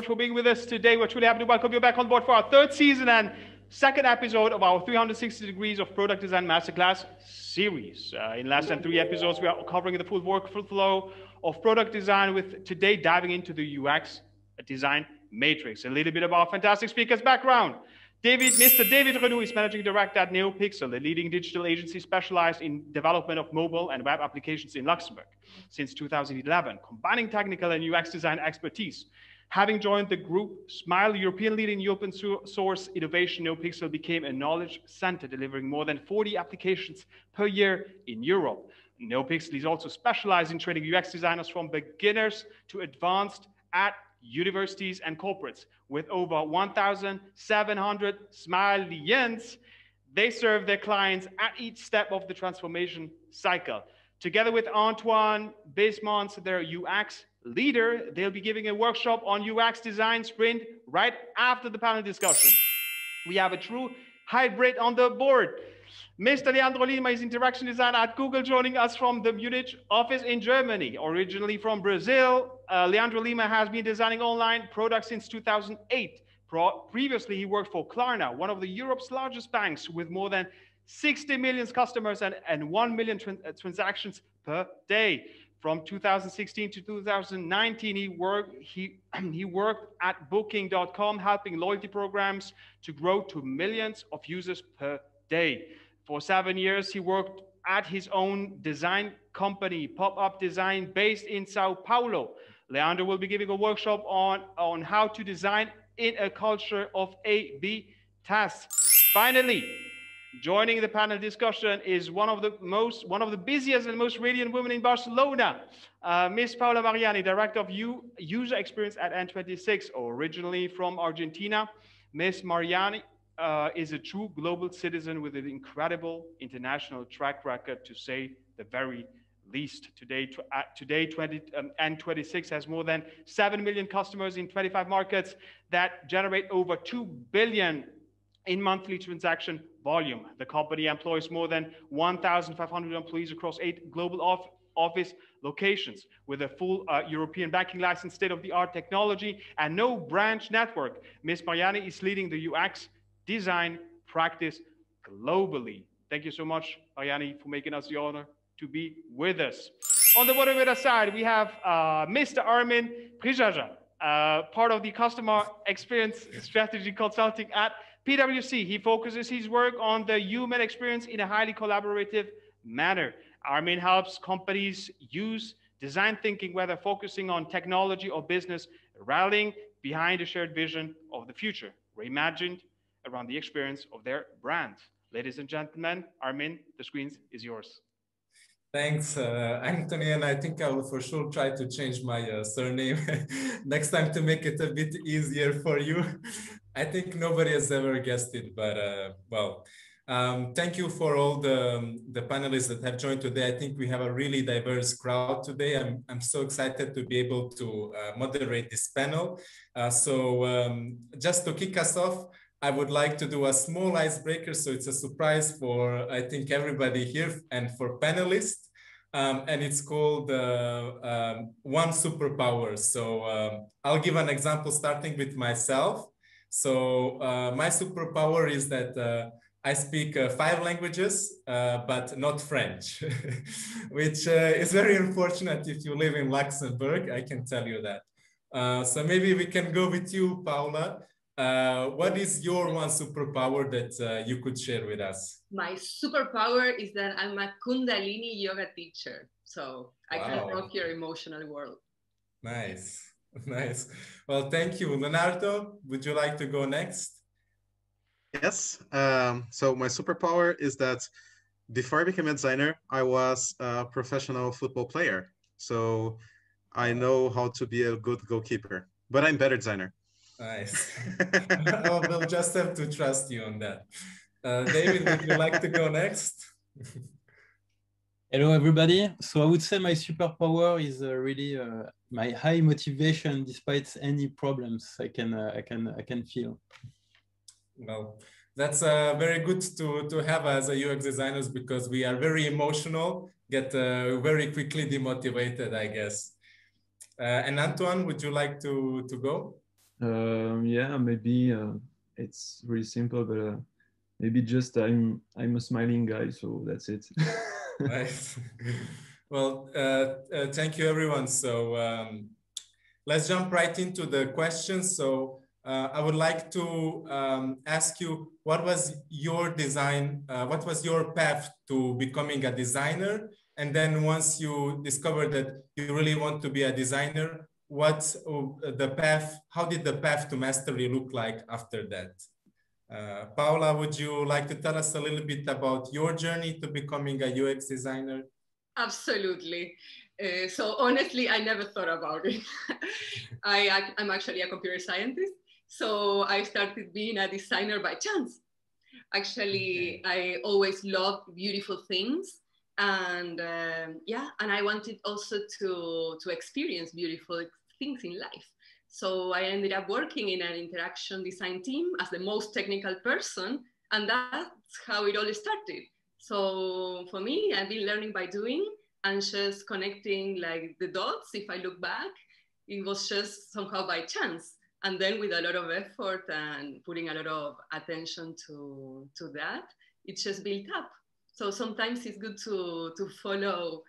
much for being with us today. We're truly happy to welcome you back on board for our third season and second episode of our 360 Degrees of Product Design Masterclass series. Uh, in less than three episodes, we are covering the full workflow of product design with today diving into the UX design matrix. A little bit of our fantastic speaker's background. David, Mr. David Renou is managing director at Neopixl, a leading digital agency specialized in development of mobile and web applications in Luxembourg since 2011, combining technical and UX design expertise. Having joined the group Smile, European leader in open source innovation, Neopixl became a knowledge center, delivering more than 40 applications per year in Europe. Neopixl is also specialized in training UX designers from beginners to advanced at universities and corporates with over 1,700 Smilians. They serve their clients at each step of the transformation cycle. Together with Antoine Bismont, their UX leader, they'll be giving a workshop on UX design sprint right after the panel discussion. We have a true hybrid on the board. Mr. Leandro Lima is interaction designer at Google, joining us from the Munich office in Germany. Originally from Brazil, uh, Leandro Lima has been designing online products since 2008. Pro previously, he worked for Klarna, one of the Europe's largest banks with more than 60 million customers and, and 1 million uh, transactions per day. From 2016 to 2019, he worked, he, he worked at Booking.com, helping loyalty programs to grow to millions of users per day. For seven years, he worked at his own design company, Pop Up Design, based in Sao Paulo. Leandro will be giving a workshop on, on how to design in a culture of A-B tests. Finally, joining the panel discussion is one of the most, one of the busiest and most radiant women in Barcelona, uh, Miss Paula Mariani, Director of U User Experience at N26, originally from Argentina. Miss Mariani uh, is a true global citizen with an incredible international track record, to say the very least. Today, uh, today 20, um, N26 has more than 7 million customers in 25 markets that generate over 2 billion in monthly transaction volume. The company employs more than 1,500 employees across eight global off office locations with a full uh, European banking license, state-of-the-art technology, and no branch network. Ms. Mariani is leading the UX design practice globally. Thank you so much, Mariani, for making us the honor to be with us. On the moderator side, we have uh, Mr. Armin Prijaja, uh, part of the customer experience strategy consulting at PwC. He focuses his work on the human experience in a highly collaborative manner. Armin helps companies use design thinking, whether focusing on technology or business, rallying behind a shared vision of the future, reimagined around the experience of their brand. Ladies and gentlemen, Armin, the screen is yours. Thanks, uh, Anthony, and I think I will for sure try to change my uh, surname next time to make it a bit easier for you. I think nobody has ever guessed it, but uh, well, um, thank you for all the, um, the panelists that have joined today. I think we have a really diverse crowd today. I'm, I'm so excited to be able to uh, moderate this panel. Uh, so um, just to kick us off, I would like to do a small icebreaker. So it's a surprise for, I think, everybody here and for panelists. Um, and it's called uh, um, One Superpower. So um, I'll give an example starting with myself. So uh, my superpower is that uh, I speak uh, five languages, uh, but not French, which uh, is very unfortunate if you live in Luxembourg, I can tell you that. so maybe we can go with you, Paula. Uh, what is your one superpower that uh, you could share with us? My superpower is that I'm a Kundalini yoga teacher. So I wow. can rock your emotional world. Nice, nice. Well, thank you. Leonardo, would you like to go next? Yes. Um, so my superpower is that before I became a designer, I was a professional football player. So I know how to be a good goalkeeper, but I'm better designer. Nice. well, we'll just have to trust you on that. Uh, David, would you like to go next? Hello, everybody. So I would say my superpower is uh, really uh, my high motivation, despite any problems I can uh, I can I can feel. Well, that's uh, very good to to have as a UX designers because we are very emotional, get uh, very quickly demotivated, I guess. Uh, and Antoine, would you like to to go? Um, yeah, maybe uh, it's really simple, but uh, maybe just I'm I'm a smiling guy, so that's it. nice. well, uh, uh, thank you, everyone. So um, let's jump right into the questions. So uh, I would like to um, ask you, what was your design? Uh, what was your path to becoming a designer? And then once you discovered that you really want to be a designer, what uh, the path, how did the path to mastery look like after that? Uh, Paula, would you like to tell us a little bit about your journey to becoming a UX designer? Absolutely. Uh, so honestly, I never thought about it. I, I'm actually a computer scientist. So I started being a designer by chance. Actually, okay. I always loved beautiful things and um, yeah and i wanted also to to experience beautiful things in life so i ended up working in an interaction design team as the most technical person and that's how it all started. So for me i've been learning by doing and just connecting like the dots if i look back it was just somehow by chance. And then with a lot of effort and putting a lot of attention to to that it just built up. So sometimes it's good to to follow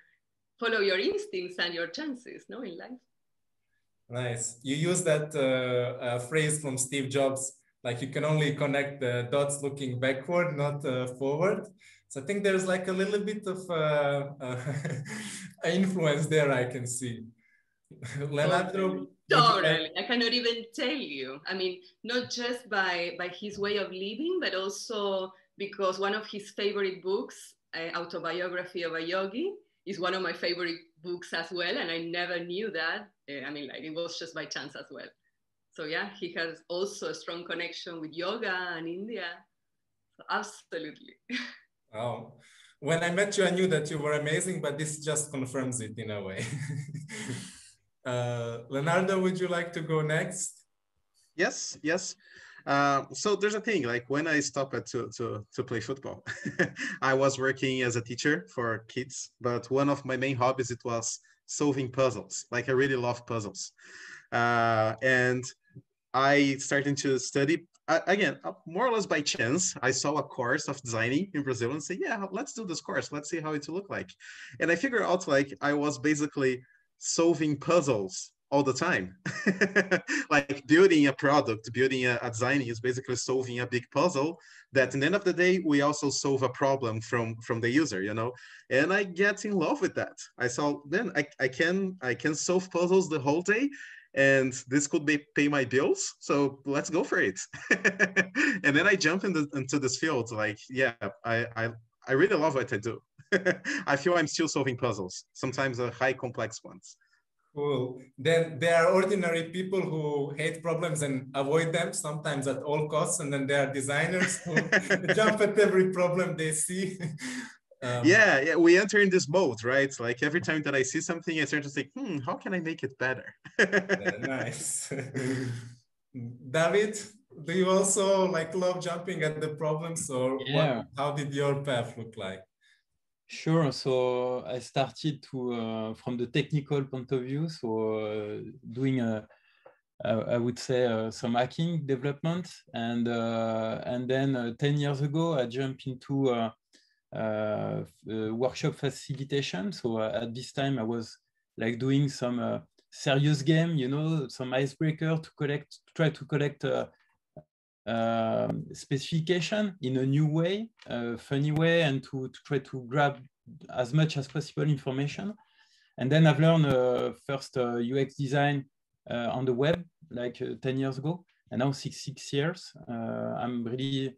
follow your instincts and your chances no in life nice you use that uh, uh, phrase from steve jobs like you can only connect the dots looking backward not uh, forward so i think there's like a little bit of uh, uh, influence there i can see leonardo totally i cannot even tell you i mean not just by by his way of living but also because one of his favorite books, uh, Autobiography of a Yogi, is one of my favorite books as well. And I never knew that. Uh, I mean, like it was just by chance as well. So yeah, he has also a strong connection with yoga and India. So absolutely. Wow. When I met you, I knew that you were amazing, but this just confirms it in a way. uh, Leonardo, would you like to go next? Yes, yes. Uh, so there's a thing like when I stopped to to to play football, I was working as a teacher for kids, but one of my main hobbies it was solving puzzles. Like I really love puzzles, uh, and I started to study uh, again uh, more or less by chance. I saw a course of designing in Brazil and say, yeah, let's do this course. Let's see how it look like, and I figured out like I was basically solving puzzles all the time. like building a product, building a, a, design is basically solving a big puzzle that in the end of the day, we also solve a problem from, from the user, you know? And I get in love with that. I saw then I, I can I can solve puzzles the whole day and this could be pay my bills. So let's go for it. and then I jump into, into this field like, yeah, I, I, I really love what I do. I feel I'm still solving puzzles, sometimes uh, high complex ones. Cool. Then there are ordinary people who hate problems and avoid them sometimes at all costs, and then there are designers who jump at every problem they see. Um, yeah, yeah, we enter in this mode, right? Like every time that I see something, I start to think, hmm, how can I make it better? nice. David, do you also like love jumping at the problems, or yeah. what, how did your path look like? Sure. So I started to uh, from the technical point of view. So uh, doing a, I would say uh, some hacking development, and uh, and then uh, ten years ago I jumped into uh, workshop facilitation. So at this time I was like doing some serious game, you know, some icebreaker to collect, try to collect uh, specification in a new way, a funny way, and to, to try to grab as much as possible information. And then I've learned uh, first uh, UX design uh, on the web, like uh, 10 years ago. And now six, six years, uh, I'm really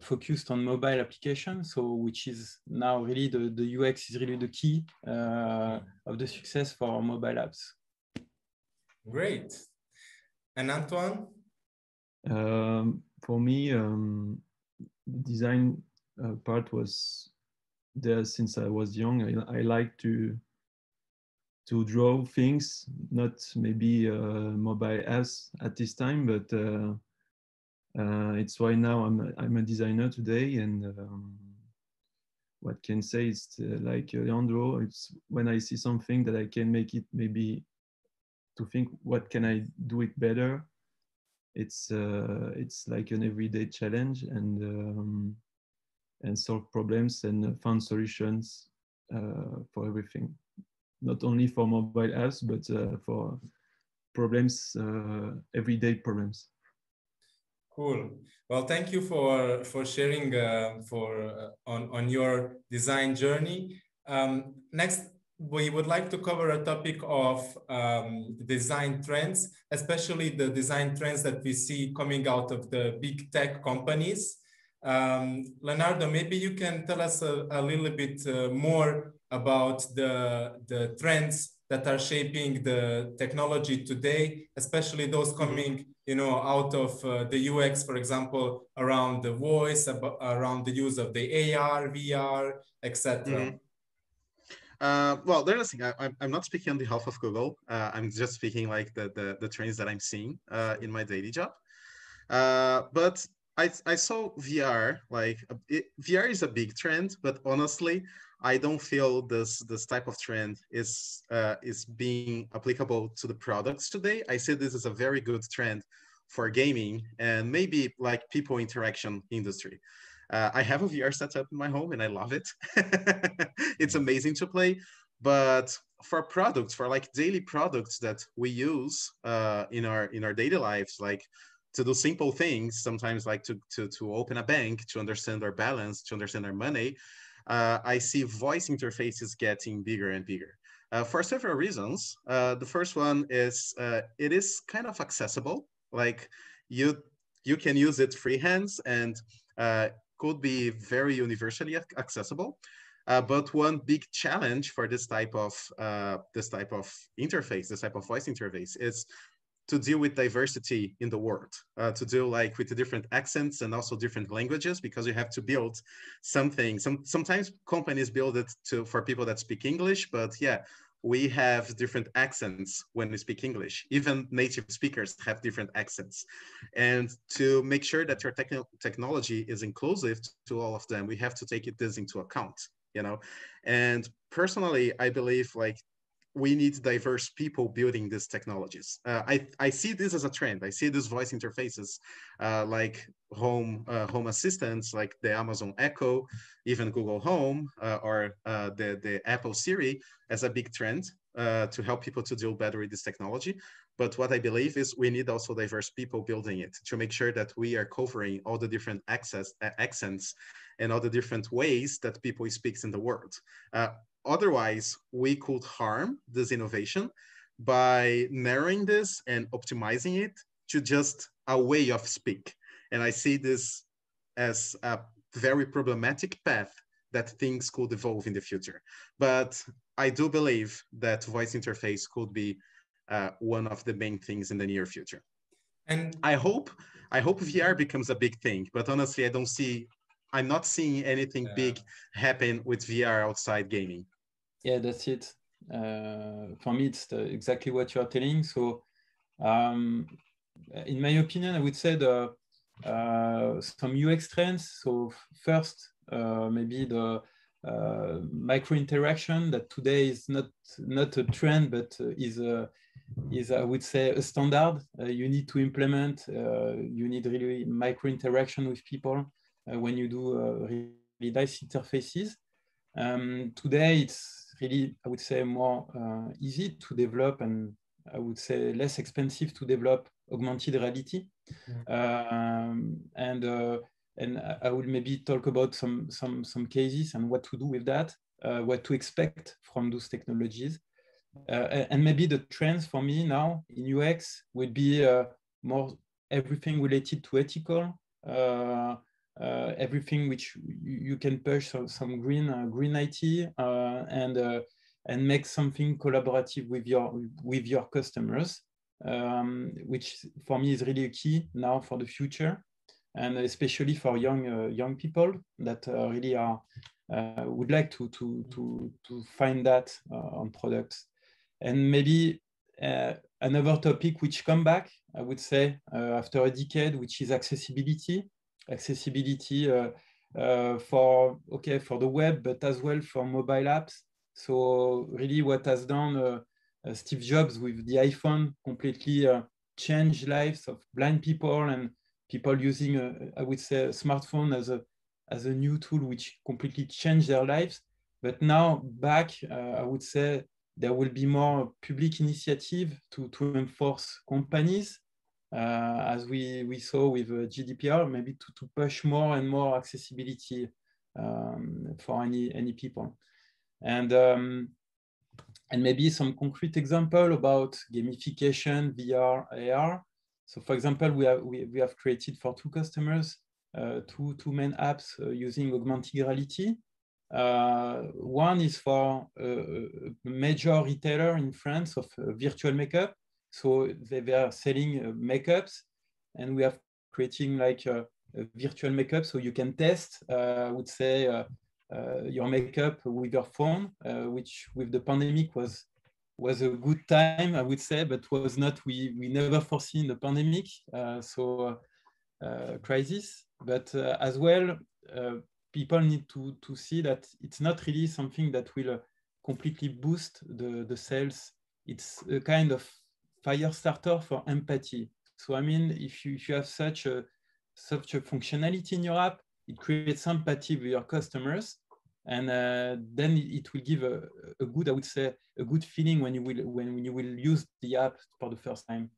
focused on mobile application. So which is now really the, the UX is really the key of the success for mobile apps. Great. And Antoine? Um, for me, um, the design uh, part was there since I was young. I, I like to to draw things, not maybe uh, mobile apps at this time, but uh, uh, it's why now I'm a, I'm a designer today. And um, what can say is uh, like Leandro, it's when I see something that I can make it maybe to think what can I do it better. It's uh, it's like an everyday challenge and um, and solve problems and find solutions uh, for everything, not only for mobile apps but uh, for problems, uh, everyday problems. Cool. Well, thank you for for sharing uh, for uh, on on your design journey. Um, next, we would like to cover a topic of um, design trends, especially the design trends that we see coming out of the big tech companies. Um, Leonardo, maybe you can tell us a, a little bit uh, more about the the trends that are shaping the technology today, especially those mm-hmm. coming you know, out of uh, the UX, for example, around the voice, around the use of the AR, VR, etc. Uh, well, there's a thing. I, I'm not speaking on behalf of Google. Uh, I'm just speaking like the, the, the trends that I'm seeing uh, in my daily job. Uh, but I, I saw VR, like it, VR is a big trend, but honestly, I don't feel this this type of trend is uh, is being applicable to the products today. I see this as a very good trend for gaming and maybe like people interaction industry. Uh, I have a VR setup in my home and I love it. it's amazing to play, but for products, for like daily products that we use uh, in our in our daily lives, like to do simple things, sometimes like to to to open a bank, to understand our balance, to understand our money, uh, I see voice interfaces getting bigger and bigger. Uh, for several reasons. Uh, the first one is uh, it is kind of accessible. Like you, you can use it freehands and uh, could be very universally accessible. Uh, but one big challenge for this type of this type of interface, this type of voice interface, is to deal with diversity in the world, uh, to deal like with the different accents and also different languages, because you have to build something. Some sometimes companies build it to for people that speak English, but yeah, we have different accents when we speak English. Even native speakers have different accents. And to make sure that your techn- technology is inclusive to all of them, we have to take this into account, you know? And personally, I believe like we need diverse people building these technologies. Uh, I, I see this as a trend. I see these voice interfaces uh, like home uh, home assistants, like the Amazon Echo, even Google Home, uh, or uh, the, the Apple Siri as a big trend uh, to help people to deal better with this technology. But what I believe is we need also diverse people building it to make sure that we are covering all the different access, accents and all the different ways that people speaks in the world. Otherwise, we could harm this innovation by narrowing this and optimizing it to just a way of speak. And I see this as a very problematic path that things could evolve in the future. But I do believe that voice interface could be uh, one of the main things in the near future. And I hope I hope VR becomes a big thing, but honestly, I don't see I'm not seeing anything yeah. big happen with VR outside gaming yeah, that's it. Uh, for me, it's the, exactly what you are telling. So, um, in my opinion, I would say the uh, some UX trends. So first, uh, maybe the uh, micro interaction that today is not not a trend, but is a is I would say a standard. Uh, you need to implement. Uh, you need really micro interaction with people when you do really nice interfaces. Um, today, it's really, I would say, more uh, easy to develop and I would say less expensive to develop augmented reality. Mm. Um, and uh, and I will maybe talk about some some some cases and what to do with that, uh, what to expect from those technologies. Uh, and maybe the trends for me now in UX would be uh, more everything related to ethical, uh, everything which you, can push some, some green uh, green IT uh, and and make something collaborative with your with your customers, um, which for me is really a key now for the future, and especially for young young people that really are would like to to to to find that on products, and maybe uh, another topic which come back, I would say, uh, after a decade, which is accessibility accessibility uh, uh, for okay for the web, but as well for mobile apps. So really, what has done uh, Steve Jobs with the iPhone completely changed lives of blind people and people using, a, I would say, a smartphone as a as a new tool which completely changed their lives. But now back, uh, I would say there will be more public initiative to, to enforce companies, as we, we saw with uh, GDPR, maybe to, to push more and more accessibility um, for any, any people. And, um, and maybe some concrete example about gamification, VR, AR. So for example, we have, we, we have created for two customers, uh, two, two main apps uh, using augmented reality. Uh, one is for a major retailer in France of virtual makeup. So they were selling makeups and we have creating like a, a virtual makeup so you can test, I would say, uh, your makeup with your phone, uh, which with the pandemic was was a good time, I would say, but was not we we never foreseen the pandemic, uh, so crisis. But as well, people need to, to see that it's not really something that will uh, completely boost the, the sales. It's a kind of fire starter for empathy. So I mean, if you, if you have such a such a functionality in your app, it creates empathy with your customers, and uh, then it will give a, a, good, I would say, a good feeling when you will when, when you will use the app for the first time.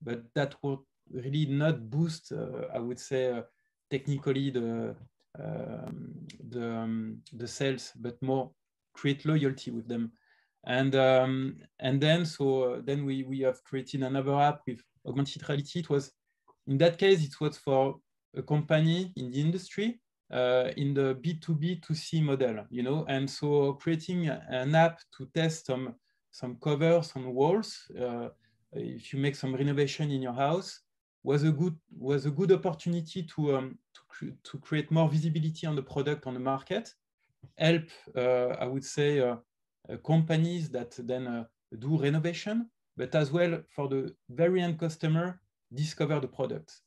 But that will really not boost, uh, I would say, uh, technically the um, the, um, the sales, but more create loyalty with them. And, um, and then, so then we, we have created another app with augmented reality. It was, in that case, it was for a company in the industry uh, in the B2B 2C model, you know, and so creating an app to test some some covers on walls. Uh, if you make some renovation in your house, was a good was a good opportunity to um, to create more visibility on the product on the market, help, uh, I would say, uh, companies that then do renovation, but as well for the very end customer, discover the product.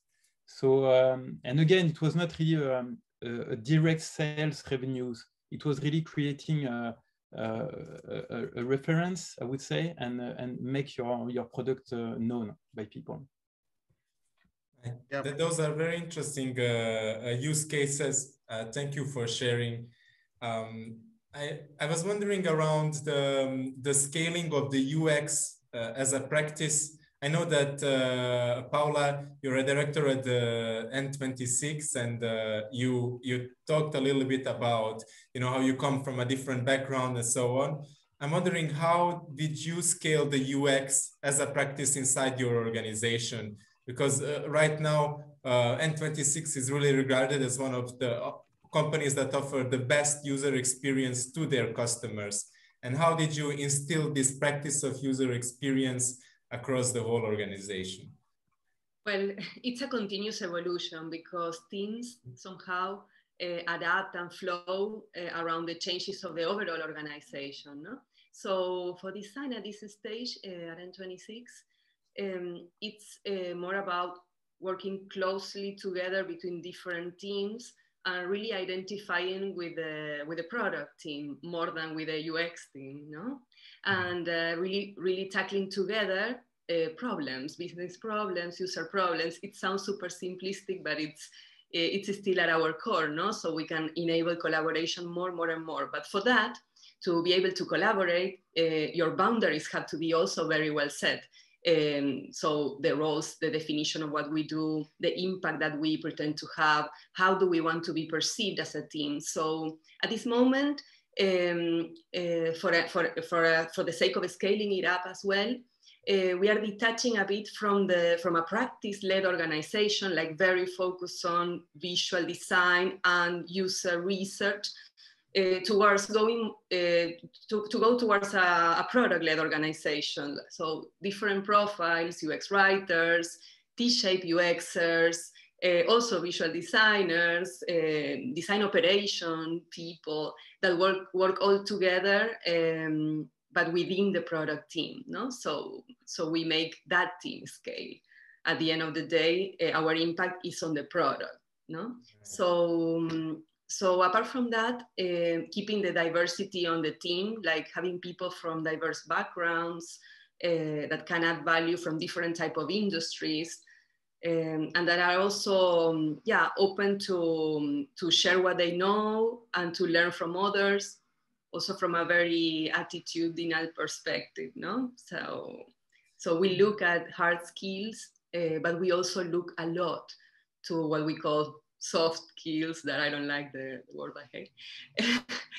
So, um, and again, it was not really um, a, direct sales revenues. It was really creating a, a, a reference, I would say, and, and make your, your product known by people. Yeah. Those are very interesting uh, uh, use cases. Uh, thank you for sharing. Um, I, I was wondering around the, um, the scaling of the UX uh, as a practice. I know that uh, Paula, you're a director at the N26, and uh, you you talked a little bit about you know how you come from a different background and so on. I'm wondering how did you scale the UX as a practice inside your organization? because uh, right now uh, N26 is really regarded as one of the companies that offer the best user experience to their customers. And how did you instill this practice of user experience across the whole organization? Well, it's a continuous evolution because teams somehow uh, adapt and flow uh, around the changes of the overall organization. No? So for design at this stage uh, at N26, um, it's uh, more about working closely together between different teams and really identifying with the with the product team more than with the UX team, no? And uh, really really tackling together uh, problems, business problems, user problems. It sounds super simplistic, but it's uh, it's still at our core, no? So we can enable collaboration more, more, and more. But for that, to be able to collaborate, uh, your boundaries have to be also very well set. Um, so the roles, the definition of what we do, the impact that we pretend to have, how do we want to be perceived as a team? So at this moment, um, uh, for, for, for, for the sake of scaling it up as well, uh, we are detaching a bit from the from a practice-led organization, like very focused on visual design and user research, uh, towards going uh, to, to go towards a, a product-led organization. So different profiles, UX writers, T-shaped UXers, uh, also visual designers, uh, design operation people that work work all together, um, but within the product team. No, so so we make that team scale. At the end of the day, uh, our impact is on the product. No, so um, so apart from that, uh, keeping the diversity on the team, like having people from diverse backgrounds, uh, that can add value from different type of industries um, and that are also um, yeah open to um, to share what they know and to learn from others also from a very attitudinal perspective no? So so we look at hard skills uh, but we also look a lot to what we call soft skills that i don't like the, word i hate.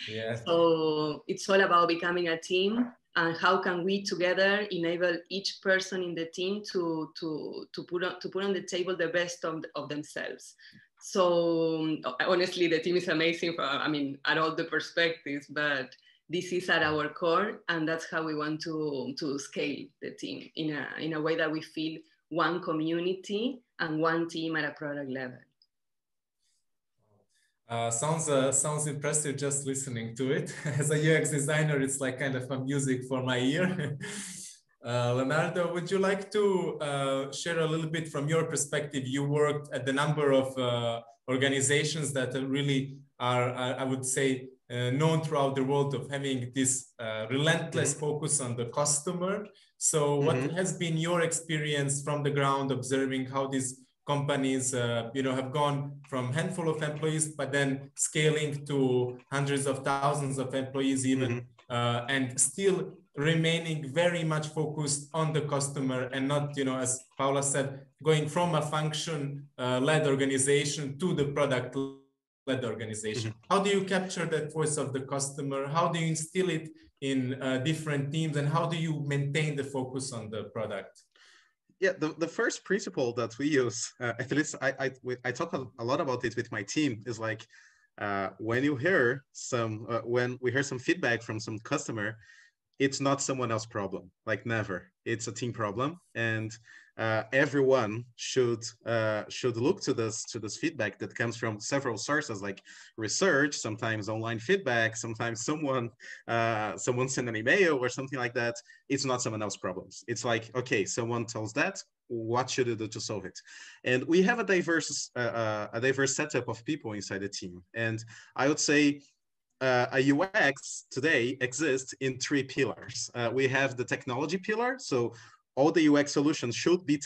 Yeah. So it's all about becoming a team and how can we together enable each person in the team to to to put on to put on the table the best of, of themselves. So honestly the team is amazing for i mean at all the perspectives but this is at our core and that's how we want to to scale the team in a in a way that we feel one community and one team at a product level uh, sounds uh, sounds impressive just listening to it. As a UX designer, it's like kind of a music for my ear. uh, Leonardo, would you like to uh, share a little bit from your perspective? You worked at the number of uh, organizations that really are, I would say, known throughout the world of having this relentless mm-hmm. focus on the customer. So, what mm -hmm. has been your experience from the ground, observing how these companies uh, you know have gone from handful of employees but then scaling to hundreds of thousands of employees even mm-hmm. uh, and still remaining very much focused on the customer and not you know as paula said going from a function uh, led organization to the product led organization mm-hmm. how do you capture that voice of the customer how do you instill it in uh, different teams and how do you maintain the focus on the product yeah, the, the first principle that we use, uh, at least I, I, I talk a, lot about it with my team, is like uh, when you hear some, uh, when we hear some feedback from some customer, it's not someone else's problem, like never. It's a team problem. And uh, everyone should uh, should look to this to this feedback that comes from several sources like research sometimes online feedback sometimes someone uh, someone sent an email or something like that it's not someone else's problems it's like okay someone tells that what should you do to solve it and we have a diverse uh, uh, a diverse setup of people inside the team and i would say uh, a UX today exists in three pillars. Uh, we have the technology pillar. So all the UX solutions should be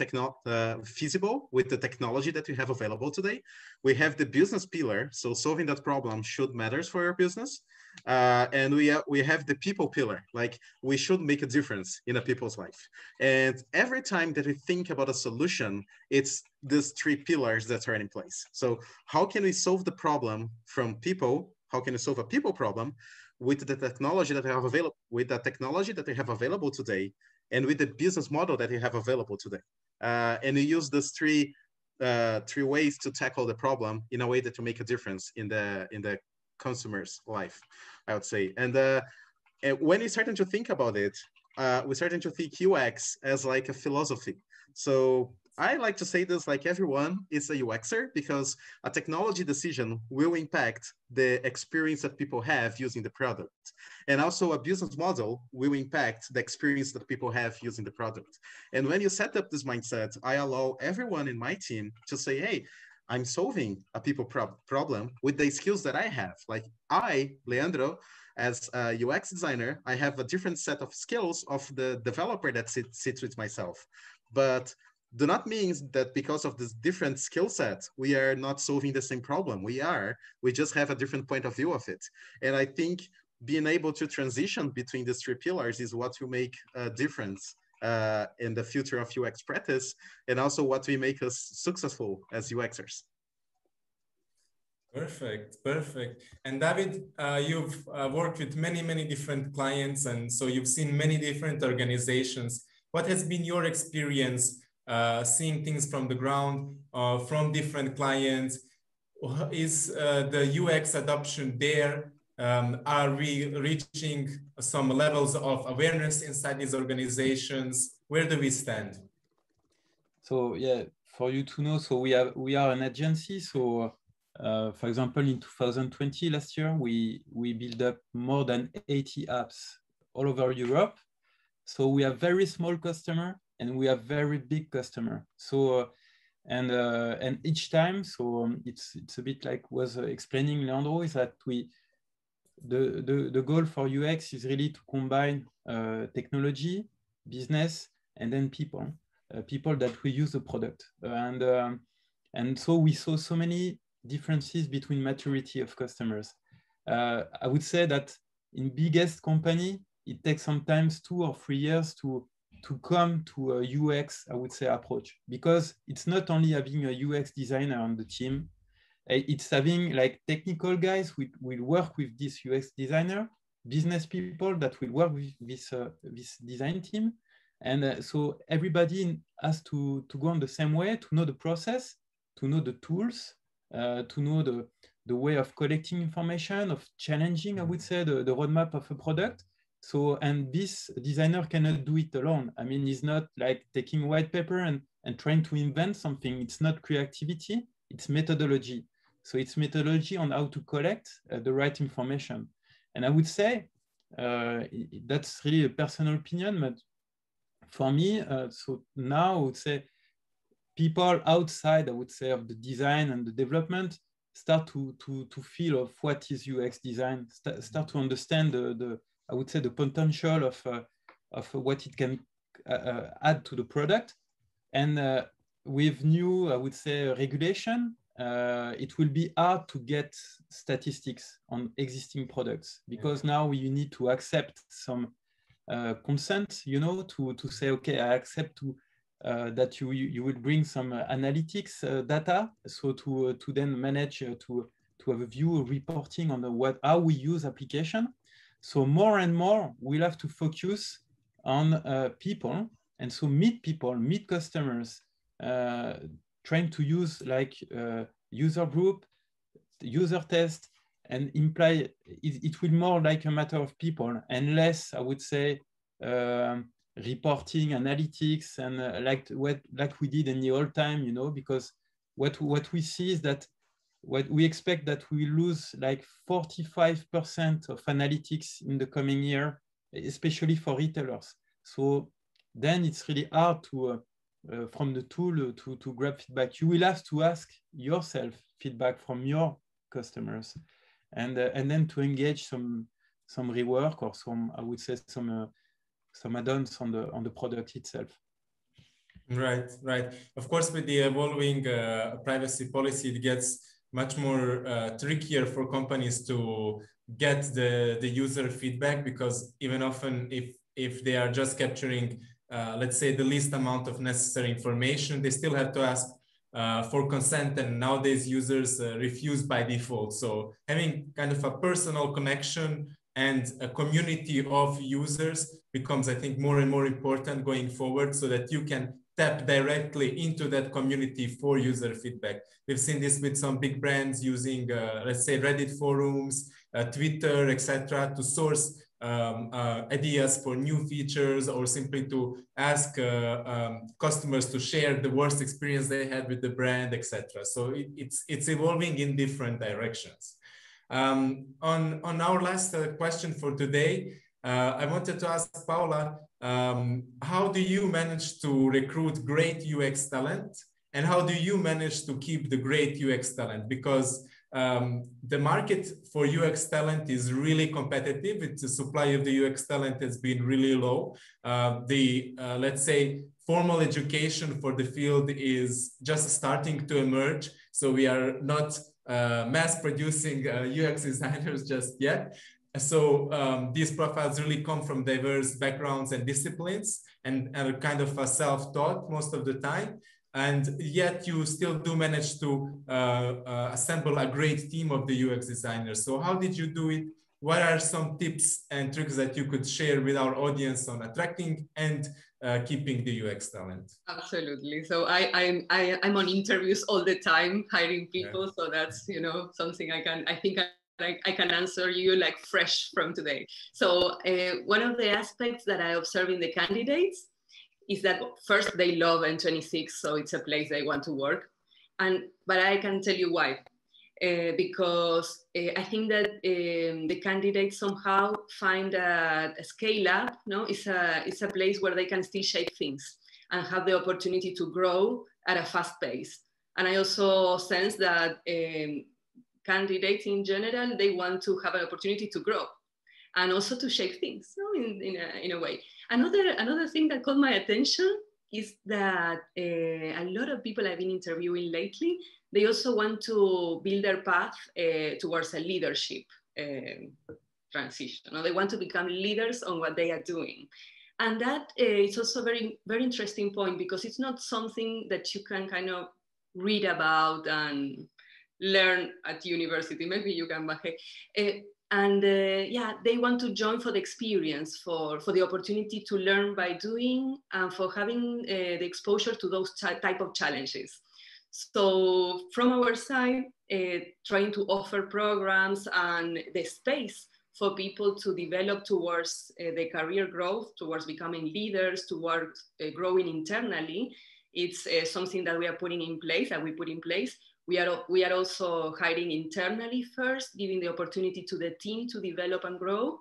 uh, feasible with the technology that we have available today. We have the business pillar, so solving that problem should matters for your business. Uh, and we, we have the people pillar, like we should make a difference in a people's life. And every time that we think about a solution, it's these three pillars that are in place. So how can we solve the problem from people? How can we solve a people problem with the technology that we have available with the technology that we have available today and with the business model that you have available today. Uh, and you use those three uh, three ways to tackle the problem in a way that will make a difference in the in the consumer's life, I would say. And, uh, and when you're starting to think about it, uh, we're starting to think UX as like a philosophy. So I like to say this like everyone is a UXer because a technology decision will impact the experience that people have using the product. And also a business model will impact the experience that people have using the product. And when you set up this mindset, I allow everyone in my team to say, hey, I'm solving a people pro problem with the skills that I have. Like I, Leandro, as a UX designer, I have a different set of skills of the developer that sits, sits with myself. But do not mean that because of this different skill set, we are not solving the same problem. We are, we just have a different point of view of it. And I think being able to transition between these three pillars is what will make a difference uh, in the future of UX practice and also what will make us successful as UXers. Perfect, perfect. And David, uh, you've uh, worked with many, many different clients, and so you've seen many different organizations. What has been your experience uh, seeing things from the ground, uh, from different clients? Is uh, the UX adoption there? Um, are we reaching some levels of awareness inside these organizations? Where do we stand? So yeah, for you to know, so we have we are an agency. So uh, for example, in 2020 last year, we we built up more than 80 apps all over Europe. So we have very small customer and we have very big customer. So uh, and uh, and each time, so um, it's it's a bit like was uh, explaining Leandro is that we the, the the goal for UX is really to combine uh, technology business, and then people, uh, people that will use the product. And, um, and so we saw so many differences between maturity of customers. Uh, I would say that in biggest company, it takes sometimes two or three years to to come to a UX, I would say, approach. Because it's not only having a UX designer on the team, eh, it's having like technical guys who will work with this UX designer, business people that will work with this uh, this design team, and uh, so everybody has to to go on the same way to know the process, to know the tools, uh, to know the the way of collecting information, of challenging, I would say, the, the roadmap of a product so, and this designer cannot do it alone. I mean, he's not like taking white paper and, and trying to invent something. It's not creativity, it's methodology. So it's methodology on how to collect uh, the right information. And I would say uh, that's really a personal opinion, but for me, uh, so now I would say people outside, I would say, of the design and the development start to, to, to feel of what is UX design, start, start to understand the, the, I would say, the potential of, uh, of what it can uh, uh, add to the product. And with new, I would say, regulation, uh, it will be hard to get statistics on existing products because now you need to accept some uh, consent, you know, to, to say, okay, I accept to uh, that you, you will bring some analytics data, so to to then manage to to have a view reporting on the what how we use application. So more and more, we'll have to focus on uh, people. And so meet people, meet customers, uh, trying to use like uh, user group, user test, and imply it, it, will more like a matter of people and less, I would say, um, reporting, analytics, and uh, like what like we did in the old time, you know, because what what we see is that what we expect that we lose like 45% of analytics in the coming year, especially for retailers. So then it's really hard to, uh, uh, from the tool uh, to, to grab feedback. You will have to ask yourself feedback from your customers and, uh, and then to engage some, some rework or some, I would say some, uh, some add-ons on the, on the product itself. Right, right. Of course, with the evolving uh, privacy policy, it gets much more uh, trickier for companies to get the, the user feedback because even often if, if they are just capturing, uh, let's say the least amount of necessary information, they still have to ask uh, for consent and nowadays users uh, refuse by default. So having kind of a personal connection and a community of users becomes, I think, more and more important going forward so that you can tap directly into that community for user feedback. We've seen this with some big brands using, uh, let's say, Reddit forums, uh, Twitter, etc., to source um, uh, ideas for new features or simply to ask uh, um, customers to share the worst experience they had with the brand, etc. So it, it's it's evolving in different directions. Um, on on our last uh, question for today, uh, I wanted to ask Paula um, how do you manage to recruit great UX talent? And how do you manage to keep the great UX talent? Because um, the market for UX talent is really competitive. It's the supply of the UX talent has been really low. Uh, the, uh, let's say, formal education for the field is just starting to emerge. So we are not uh, mass producing UX uh, designers just yet so um, these profiles really come from diverse backgrounds and disciplines and, are kind of a self-taught most of the time and yet you still do manage to uh, uh, assemble a great team of the UX designers. So how did you do it? What are some tips and tricks that you could share with our audience on attracting and uh, keeping the UX talent? Absolutely. So I, I'm I, I'm on interviews all the time hiring people. Yeah. So that's you know something I can I think I I, can answer you like fresh from today. So uh, one of the aspects that I observe in the candidates is that first they love N26, so it's a place they want to work. And but I can tell you why. Uh, because uh, I think that um, the candidates somehow find a, a, scale up. No, it's a it's a place where they can still shape things and have the opportunity to grow at a fast pace. And I also sense that um, candidates in general, they want to have an opportunity to grow and also to shape things in, in, a, in a way. Another, another thing that caught my attention is that uh, a lot of people I've been interviewing lately, they also want to build their path uh, towards a leadership uh, transition. They want to become leaders on what they are doing. And that is also a very, very interesting point because it's not something that you can kind of read about and learn at university. Maybe you can, but and uh, yeah they want to join for the experience for for the opportunity to learn by doing and for having uh, the exposure to those type of challenges so from our side uh, trying to offer programs and the space for people to develop towards uh, the career growth towards becoming leaders towards uh, growing internally it's uh, something that we are putting in place that we put in place we are, we are also hiring internally first, giving the opportunity to the team to develop and grow.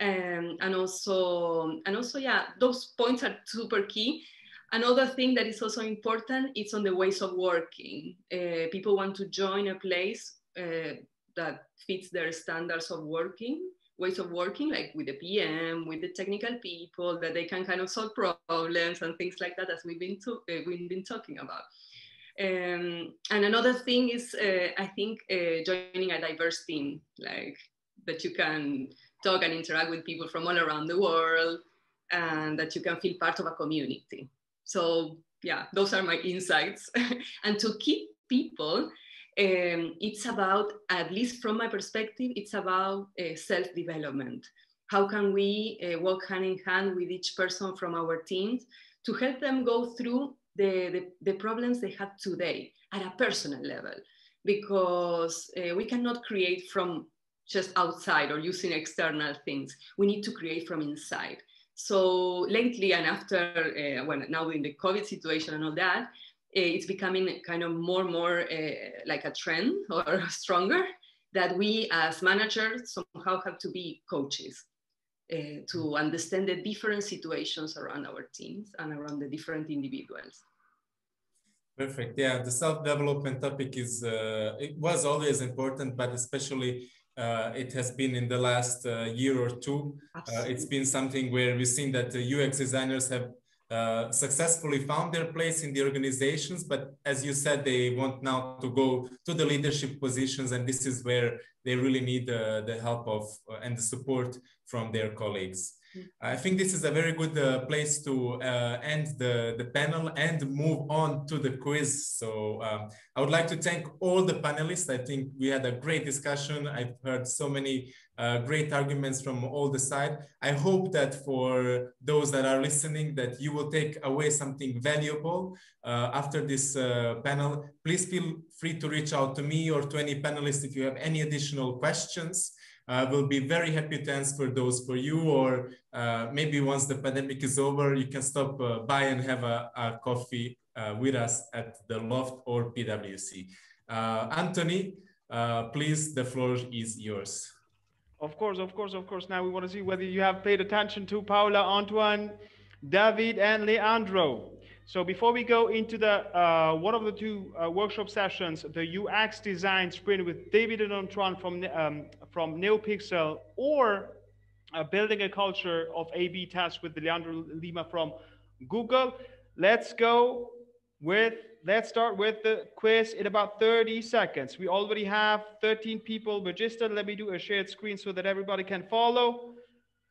Um, and also, and also, yeah, those points are super key. Another thing that is also important is on the ways of working. Uh, people want to join a place uh, that fits their standards of working, ways of working, like with the PM, with the technical people, that they can kind of solve problems and things like that, as we've been, to, uh, we've been talking about. Um, and another thing is, uh, I think, uh, joining a diverse team, like that you can talk and interact with people from all around the world, and that you can feel part of a community. So, yeah, those are my insights. and to keep people, um, it's about, at least from my perspective, it's about uh, self development. How can we uh, work hand in hand with each person from our teams to help them go through the, the, the problems they have today at a personal level because uh, we cannot create from just outside or using external things. We need to create from inside. So lately, and after, uh, well, now in the COVID situation and all that, uh, it's becoming kind of more and more uh, like a trend or stronger that we as managers somehow have to be coaches uh, to understand the different situations around our teams and around the different individuals. Perfect. Yeah, the self-development topic is uh, it was always important, but especially uh, it has been in the last uh, year or two. Uh, it's been something where we've seen that the UX designers have uh, successfully found their place in the organizations, but as you said, they want now to go to the leadership positions, and this is where they really need uh, the help of and the support from their colleagues. I think this is a very good uh, place to uh, end the, the panel and move on to the quiz. So um, I would like to thank all the panelists. I think we had a great discussion. I've heard so many uh, great arguments from all the side. I hope that for those that are listening, that you will take away something valuable uh, after this uh, panel. Please feel free to reach out to me or to any panelists if you have any additional questions. Uh, we'll be very happy to answer those for you, or uh, maybe once the pandemic is over, you can stop uh, by and have a, a coffee uh, with us at the LHoFT or PwC. Uh, Anthony, uh, please, the floor is yours. Of course, of course, of course. Now we want to see whether you have paid attention to Paula, Antoine, David, and Leandro. So before we go into the uh, one of the two uh, workshop sessions, the UX design sprint with David and Antoine from um, from Neopixl, or uh, building a culture of A/B tests with Leandro Lima from Google. Let's go with let's start with the quiz in about 30 seconds. We already have 13 people registered. Let me do a shared screen so that everybody can follow.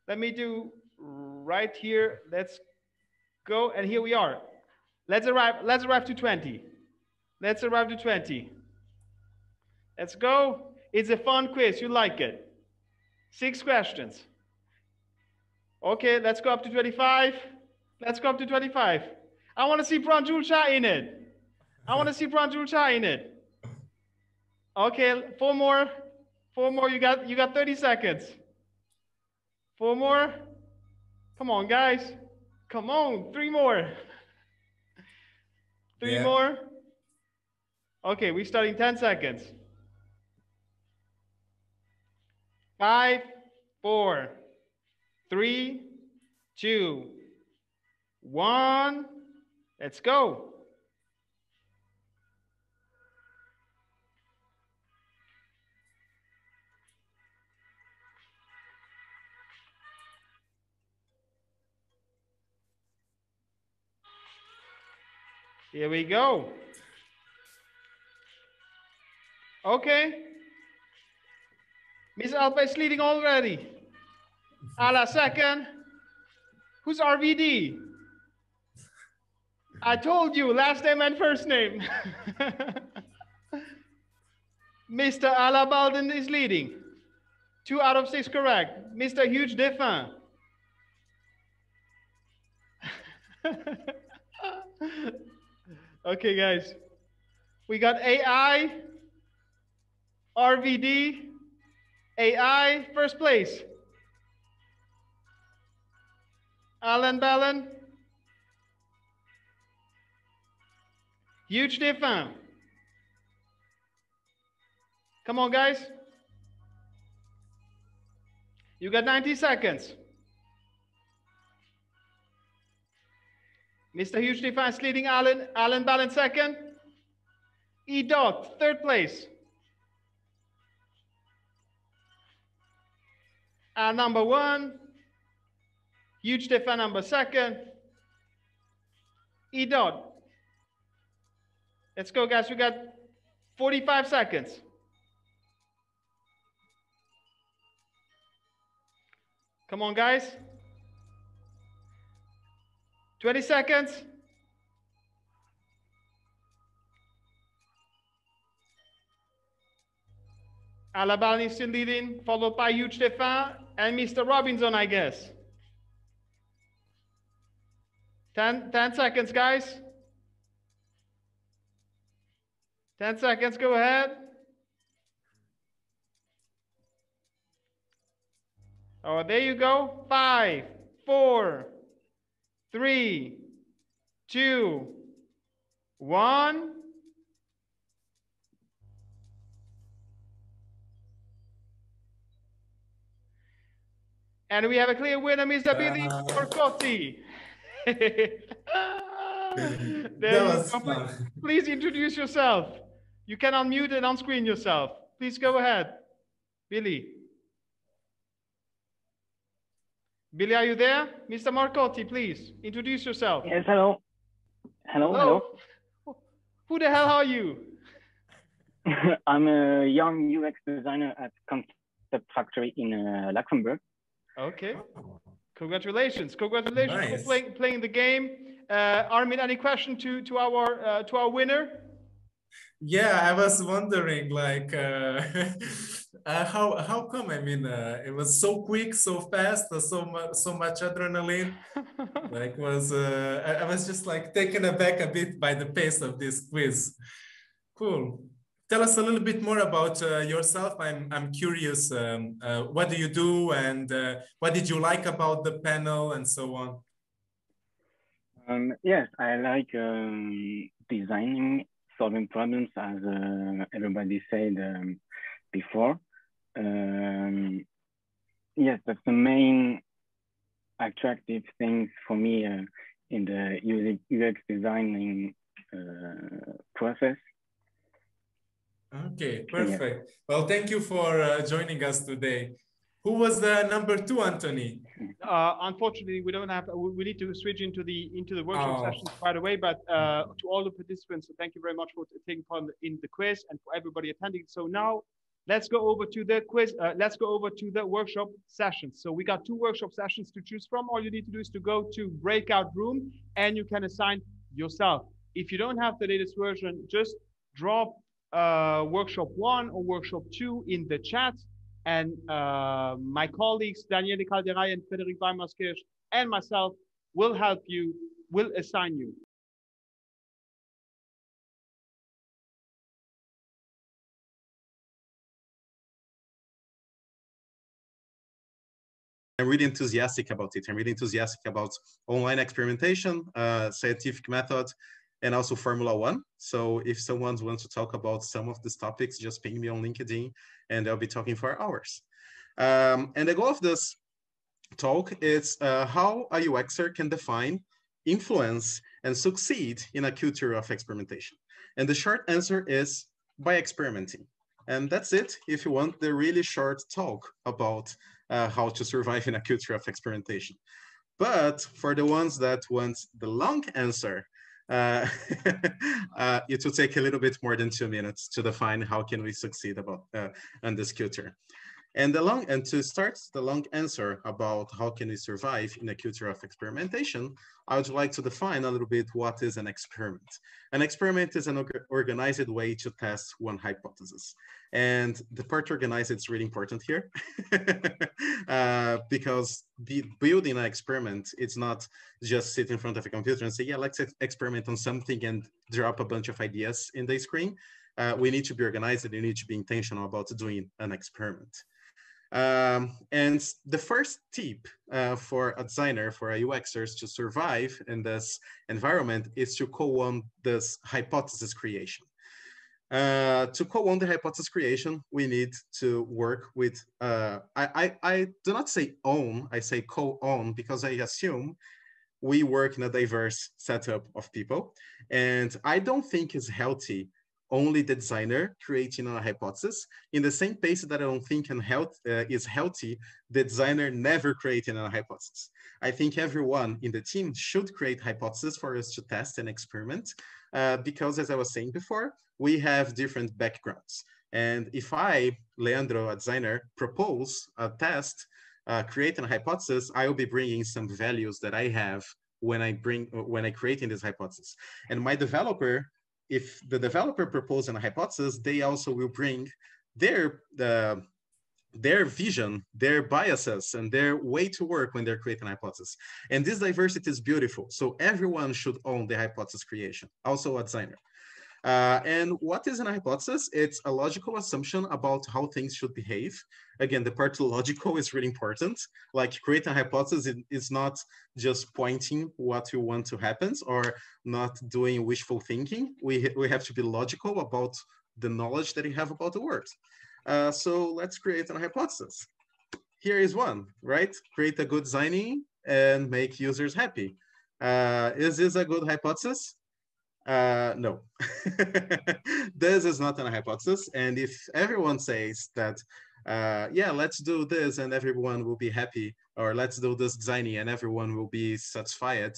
Let me do right here. Let's go, and here we are. Let's arrive, let's arrive to 20. Let's arrive to 20. Let's go. It's a fun quiz. You like it. Six questions. Okay, let's go up to 25. Let's go up to 25. I want to see Pranjul Shah in it. I want to see Pranjul Shah in it. Okay, four more. Four more. You got you got 30 seconds. Four more. Come on, guys. Come on. Three more. Three yeah. more. Okay, we start in 10 seconds. Five, four, three, two, one. Let's go. Here we go. Okay. Miss Alpha is leading already. Ala second. Who's RVD? I told you, last name and first name. Mr. Alabalden is leading. Two out of six correct. Mr. Huge Diffin. okay, guys. We got AI, RVD, AI, first place. Alan Ballon. Huge Diffin. Come on, guys. You got 90 seconds. Mr. Huge Defense leading Alan, Alan Ballon second. E. Dot, third place. And number one, Huge Defense number second. E. Dot. Let's go, guys. We got 45 seconds. Come on, guys. 20 seconds. Alabama is still leading, followed by Huge Stefan and Mr. Robinson, I guess. 10, 10 seconds, guys. 10 seconds, go ahead. Oh, there you go. Five, four, three, two, one. And we have a clear winner, Mr. Billy. Corcotti. there That you was go. fun. Please introduce yourself. You can unmute and unscreen yourself. Please go ahead. Billy. Billy, are you there? Mr. Marcotti, please introduce yourself. Yes, hello. Hello, hello. Who the hell are you? I'm a young UX designer at Concept Factory in uh, Luxembourg. Okay. Congratulations. Congratulations Nice. for playing, playing the game. Uh, Armin, any question to, to, our, uh, to our winner? Yeah, I was wondering, like, uh, uh, how how come? I mean, uh, it was so quick, so fast, uh, so much so much adrenaline. like, was uh, I, I was just like taken aback a bit by the pace of this quiz. Cool. Tell us a little bit more about uh, yourself. I'm I'm curious. Um, uh, what do you do, and uh, what did you like about the panel, and so on. Um, yes, I like um, designing, solving problems, as uh, everybody said um, before. Um, yes, that's the main attractive things for me uh, in the UX designing uh, process. Okay, perfect. Well, thank you for uh, joining us today. Who was the number two, Anthony? Uh, unfortunately, we don't have. We need to switch into the into the workshop Oh. sessions right away. But uh, to all the participants, thank you very much for taking part in the quiz and for everybody attending. So now, let's go over to the quiz. Uh, let's go over to the workshop sessions. So we got two workshop sessions to choose from. All you need to do is to go to breakout room, and you can assign yourself. If you don't have the latest version, just drop uh, workshop one or workshop two in the chat and uh, my colleagues Daniele Calderay and Frederic Weimerskirch and myself will help you, will assign you. I'm really enthusiastic about it. I'm really enthusiastic about online experimentation, uh, scientific method, and also Formula One. So if someone wants to talk about some of these topics, just ping me on LinkedIn and I'll be talking for hours. Um, and the goal of this talk is uh, how a UXer can define, influence, and succeed in a culture of experimentation. And the short answer is by experimenting. And that's it if you want the really short talk about uh, how to survive in a culture of experimentation. But for the ones that want the long answer, uh, uh, it will take a little bit more than two minutes to define how can we succeed about uh, on this culture. And the long and to start the long answer about how can we survive in a culture of experimentation, I would like to define a little bit what is an experiment. An experiment is an organized way to test one hypothesis. And the part organized is really important here uh, because building an experiment, it's not just sit in front of a computer and say, yeah, let's experiment on something and drop a bunch of ideas in the screen. Uh, we need to be organized and we need to be intentional about doing an experiment. Um, and the first tip uh, for a designer, for a UXers to survive in this environment is to co-own this hypothesis creation. Uh, to co-own the hypothesis creation, we need to work with, uh, I, I, I, do not say own, I say co-own because I assume we work in a diverse setup of people. And I don't think it's healthy only the designer creating a hypothesis in the same pace that I don't think health, uh, is healthy, the designer never creating a hypothesis. I think everyone in the team should create hypotheses for us to test and experiment uh, because as I was saying before, we have different backgrounds. And if I, Leandro, a designer, propose a test, uh, create a hypothesis, I will be bringing some values that I have when I bring when I creating this hypothesis. And my developer if the developer proposes a hypothesis, they also will bring their uh, their vision, their biases, and their way to work when they're creating a hypothesis. And this diversity is beautiful. So everyone should own the hypothesis creation, also a designer. Uh, and what is an hypothesis? It's a logical assumption about how things should behave. Again, the part logical is really important. Like creating a hypothesis is not just pointing what you want to happen or not doing wishful thinking. We, we have to be logical about the knowledge that you have about the world. Uh, so let's create a hypothesis. Here is one, right? Create a good designing and make users happy. Uh, is this a good hypothesis? Uh, no, this is not an hypothesis. And if everyone says that, uh, yeah, let's do this and everyone will be happy, or let's do this designing and everyone will be satisfied,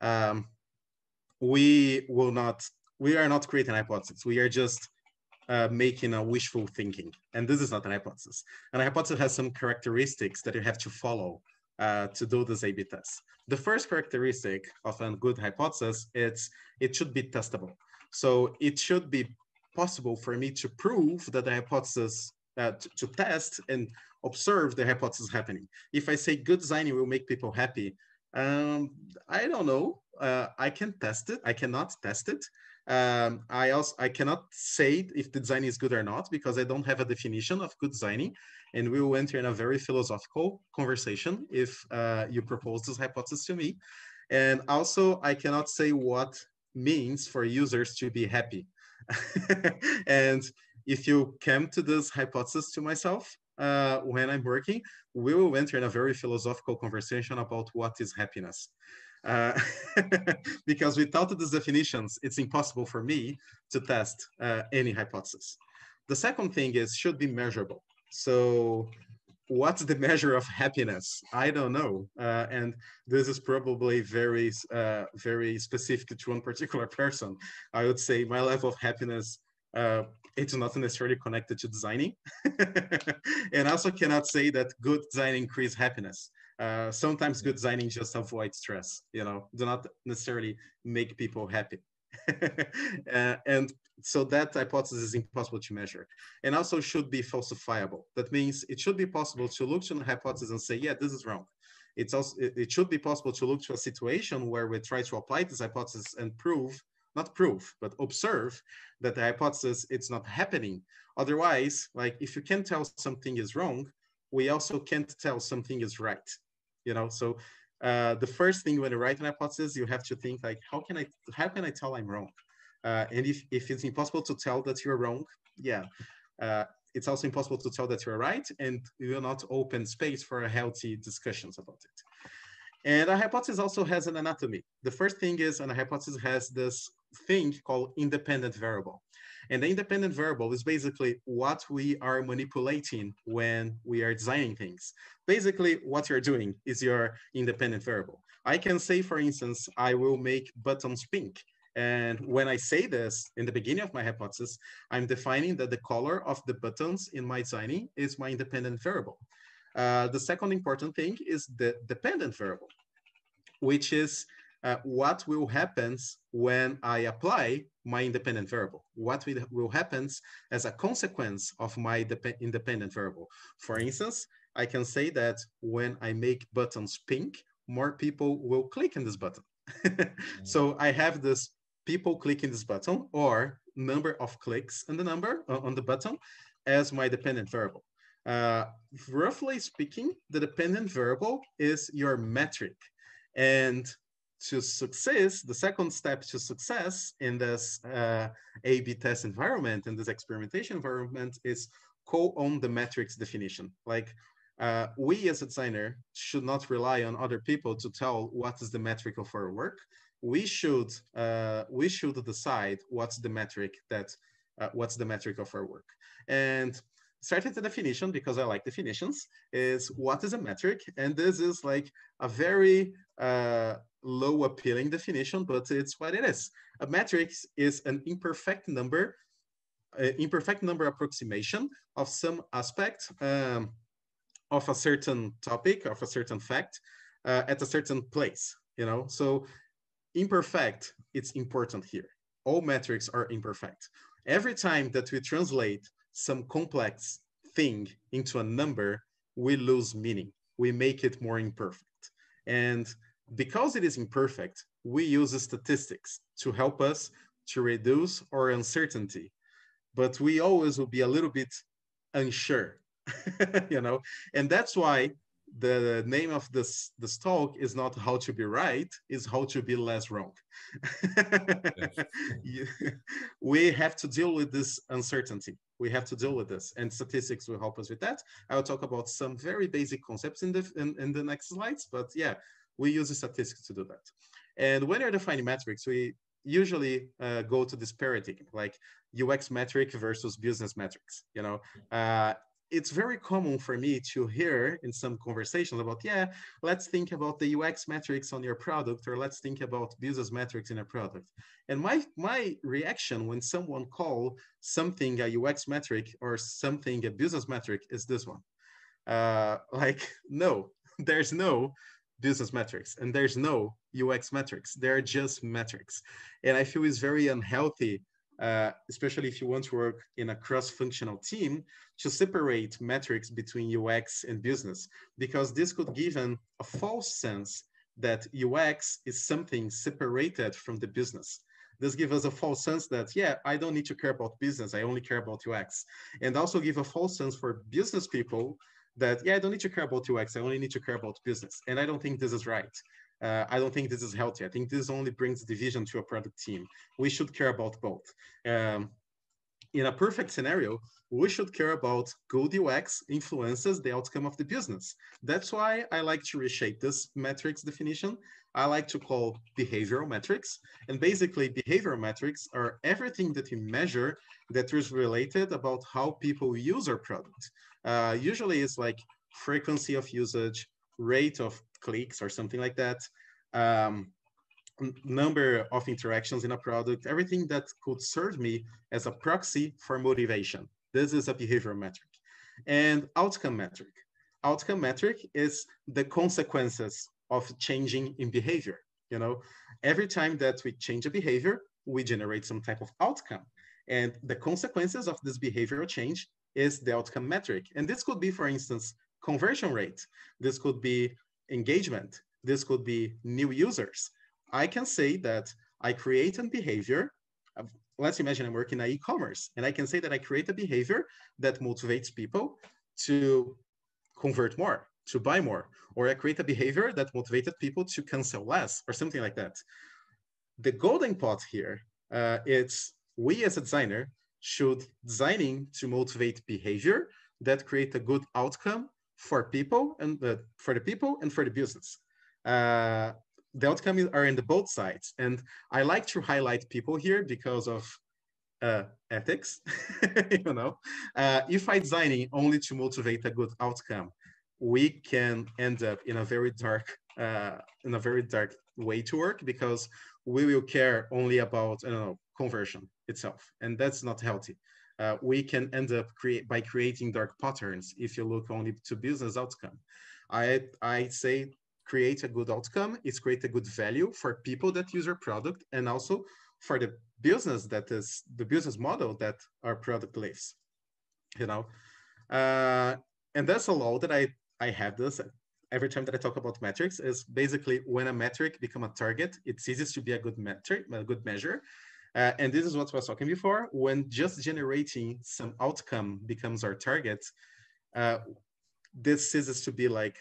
um, we will not, we are not creating hypotheses. We are just uh, making a wishful thinking. And this is not an hypothesis. And a hypothesis has some characteristics that you have to follow uh, to do this A-B test. The first characteristic of a good hypothesis is it should be testable. So it should be possible for me to prove that the hypothesis, uh, to, to, test and observe the hypothesis happening. If I say good designing will make people happy, um, I don't know. Uh, I can test it. I cannot test it. Um, I also I cannot say if the design is good or not because I don't have a definition of good designing and we will enter in a very philosophical conversation if uh, you propose this hypothesis to me. And also, I cannot say what means for users to be happy. and if you come to this hypothesis to myself uh, when I'm working, we will enter in a very philosophical conversation about what is happiness. Uh, because without these definitions, it's impossible for me to test uh, any hypothesis. The second thing is should be measurable. So what's the measure of happiness? I don't know. Uh, and this is probably very, uh, very specific to one particular person. I would say my level of happiness, uh, it's not necessarily connected to designing. and also cannot say that good design increase happiness. Uh, sometimes good designing just avoid stress, you know, do not necessarily make people happy. uh, and so that hypothesis is impossible to measure and also should be falsifiable. That means it should be possible to look to a hypothesis and say, yeah, this is wrong. It's also, it, it should be possible to look to a situation where we try to apply this hypothesis and prove, not prove, but observe that the hypothesis, it's not happening. Otherwise, like if you can tell something is wrong, we also can't tell something is right. You know, so uh, the first thing when you write an hypothesis, you have to think like, how can I, how can I tell I'm wrong? Uh, and if, if it's impossible to tell that you're wrong, yeah, uh, it's also impossible to tell that you're right, and you will not open space for healthy discussions about it. And a hypothesis also has an anatomy. The first thing is, and a hypothesis has this thing called independent variable. And the independent variable is basically what we are manipulating when we are designing things. Basically, what you're doing is your independent variable. I can say, for instance, I will make buttons pink. And when I say this in the beginning of my hypothesis, I'm defining that the color of the buttons in my designing is my independent variable. Uh, the second important thing is the dependent variable, which is uh, what will happen when I apply my independent variable? What will, will happen as a consequence of my independent variable? For instance, I can say that when I make buttons pink, more people will click on this button. so I have this people clicking this button or number of clicks on the number uh, on the button as my dependent variable. Uh, roughly speaking, the dependent variable is your metric. And to success, the second step to success in this uh, A-B test environment, in this experimentation environment is co-own the metrics definition. Like uh, we as a designer should not rely on other people to tell what is the metric of our work. We should uh, we should decide what's the metric that uh, what's the metric of our work. And starting the definition because I like definitions is what is a metric, and this is like a very uh, low appealing definition, but it's what it is. A metric is an imperfect number, imperfect number approximation of some aspect. Um, of a certain topic, of a certain fact, uh, at a certain place, you know? So imperfect, it's important here. All metrics are imperfect. Every time that we translate some complex thing into a number, we lose meaning. We make it more imperfect. And because it is imperfect, we use statistics to help us to reduce our uncertainty. But we always will be a little bit unsure you know, and that's why the name of this this talk is not how to be right is how to be less wrong. We have to deal with this uncertainty. We have to deal with this and statistics will help us with that. I will talk about some very basic concepts in the in, in the next slides but yeah we use statistics to do that and when you're defining metrics we usually uh, go to this parity like ux metric versus business metrics you know uh, it's very common for me to hear in some conversations about, yeah, let's think about the UX metrics on your product, or let's think about business metrics in a product. And my my reaction when someone call something a UX metric or something a business metric is this one. Uh, like, no, there's no business metrics and there's no UX metrics. They're just metrics. And I feel it's very unhealthy uh, especially if you want to work in a cross-functional team, to separate metrics between UX and business, because this could give an, a false sense that UX is something separated from the business. This gives us a false sense that, yeah, I don't need to care about business, I only care about UX. And also give a false sense for business people that, yeah, I don't need to care about UX, I only need to care about business. And I don't think this is right. Uh, I don't think this is healthy. I think this only brings division to a product team. We should care about both. Um, in a perfect scenario, we should care about good UX influences the outcome of the business. That's why I like to reshape this metrics definition. I like to call behavioral metrics. And basically, behavioral metrics are everything that we measure that is related about how people use our product. Uh, usually, it's like frequency of usage, rate of clicks or something like that, um, number of interactions in a product, everything that could serve me as a proxy for motivation. This is a behavior metric. And outcome metric. Outcome metric is the consequences of changing in behavior. You know, every time that we change a behavior, we generate some type of outcome. And the consequences of this behavioral change is the outcome metric. And this could be, for instance, conversion rate. This could be engagement. This could be new users. I can say that I create a behavior. Let's imagine I'm working in e-commerce, and I can say that I create a behavior that motivates people to convert more, to buy more, or I create a behavior that motivated people to cancel less, or something like that. The golden pot here, uh, it's we as a designer should designing to motivate behavior that create a good outcome for people and uh, for the people and for the business. Uh, the outcomes are in the both sides, and I like to highlight people here because of uh, ethics. you know, uh, if I designing only to motivate a good outcome, we can end up in a very dark uh, in a very dark way to work because we will care only about I don't know conversion itself, and that's not healthy. Uh, we can end up create by creating dark patterns if you look only to business outcome. I I say create a good outcome is create a good value for people that use your product and also for the business that is the business model that our product lives you know uh, and that's a law that i i have this every time that i talk about metrics is basically when a metric become a target it ceases to be a good metric a good measure uh, and this is what I was talking before. When just generating some outcome becomes our target, uh, this ceases to be like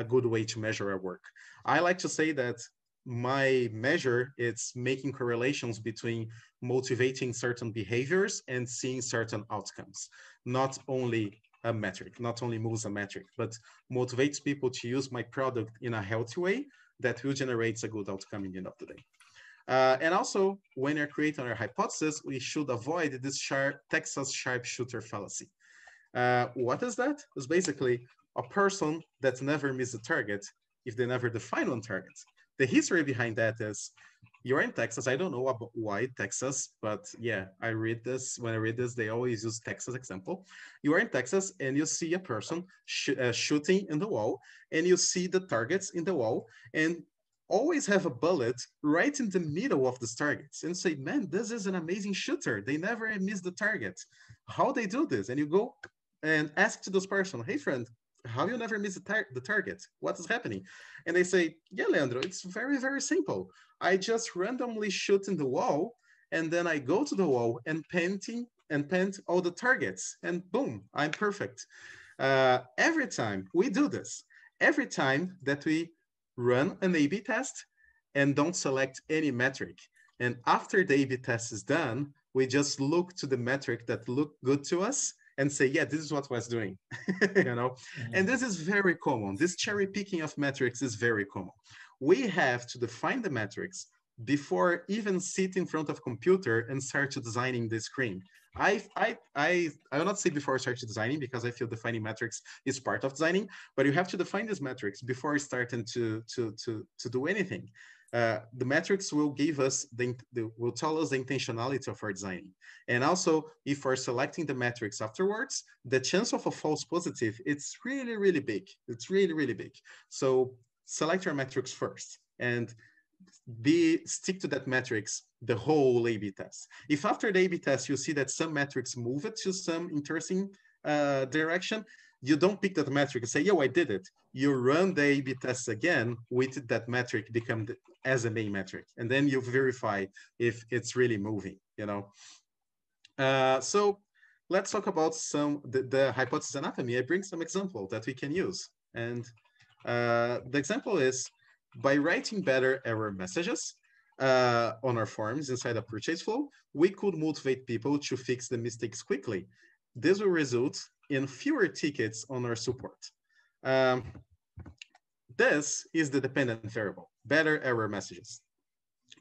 a good way to measure our work. I like to say that my measure it's making correlations between motivating certain behaviors and seeing certain outcomes not only a metric not only moves a metric but motivates people to use my product in a healthy way that will generate a good outcome in the end of the day. Uh, and also when you're creating our hypothesis we should avoid this sharp texas sharpshooter fallacy. Uh, what is that? It's basically a person that never missed a target if they never define one target. The history behind that is you're in Texas. I don't know about why Texas, but yeah, I read this. When I read this, they always use Texas example. You are in Texas and you see a person sh uh, shooting in the wall, and you see the targets in the wall, and always have a bullet right in the middle of these targets and say, man, this is an amazing shooter. They never miss the target. How they do this? And you go and ask to this person, hey friend, how do you never miss the, tar the target? What is happening? And they say, yeah, Leandro, it's very, very simple. I just randomly shoot in the wall and then I go to the wall and painting and paint all the targets and boom, I'm perfect. Uh, every time we do this, every time that we run an A-B test and don't select any metric. And after the A-B test is done, we just look to the metric that look good to us and say, yeah, this is what was doing, you know? Mm-hmm. And this is very common. This cherry picking of metrics is very common. We have to define the metrics before even sit in front of computer and start to designing the screen. I, I, I, I will not say before I start to designing because I feel defining metrics is part of designing, but you have to define these metrics before starting to, to, to, to do anything uh, the metrics will give us the, the, will tell us the intentionality of our designing and also if we're selecting the metrics afterwards the chance of a false positive it's really really big it's really really big so select your metrics first and be stick to that metrics the whole A/B test. If after the A/B test you see that some metrics move it to some interesting uh, direction, you don't pick that metric and say, yo, I did it. You run the A-B test again with that metric become as a main metric. And then you verify if it's really moving, you know? Uh, so let's talk about some, the, the, hypothesis anatomy. I bring some example that we can use. And uh, the example is by writing better error messages, uh, on our forms inside a purchase flow, we could motivate people to fix the mistakes quickly. This will result in fewer tickets on our support. Um, this is the dependent variable, better error messages.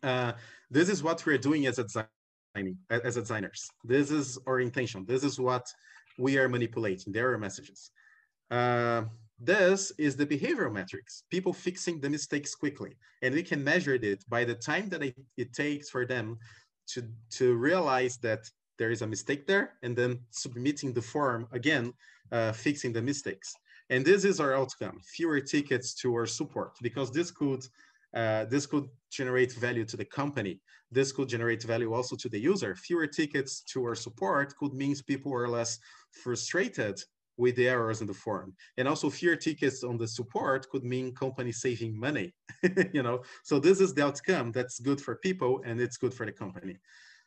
Uh, this is what we're doing as a designing, as a designers. This is our intention. This is what we are manipulating, the error messages. Uh, this is the behavioral metrics, people fixing the mistakes quickly. And we can measure it by the time that it, it takes for them to, to realize that there is a mistake there, and then submitting the form again, uh, fixing the mistakes. And this is our outcome, fewer tickets to our support, because this could uh, this could generate value to the company. This could generate value also to the user. Fewer tickets to our support could mean people are less frustrated with the errors in the form. And also fewer tickets on the support could mean company saving money, you know? So this is the outcome that's good for people and it's good for the company.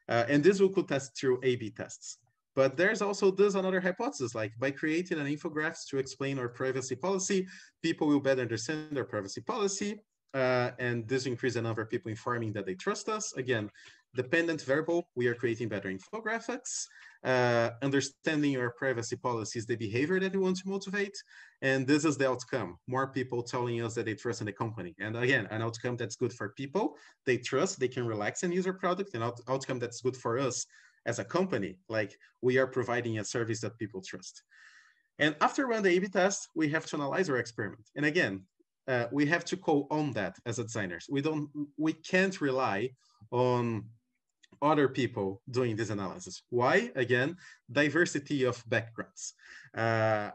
Uh, and this we could test through A-B tests. But there's also this another hypothesis, like by creating an infographics to explain our privacy policy, people will better understand our privacy policy, uh, and this increase the number of people informing that they trust us. Again, dependent variable, we are creating better infographics, uh, understanding our privacy policies, the behavior that we want to motivate, and this is the outcome. More people telling us that they trust in the company. And again, an outcome that's good for people, they trust, they can relax and use our product, an out outcome that's good for us as a company, like we are providing a service that people trust. And after run the A-B test, we have to analyze our experiment. And again, uh, we have to co-own that as a designers. We don't, we can't rely on other people doing this analysis. Why? Again, diversity of backgrounds. Uh,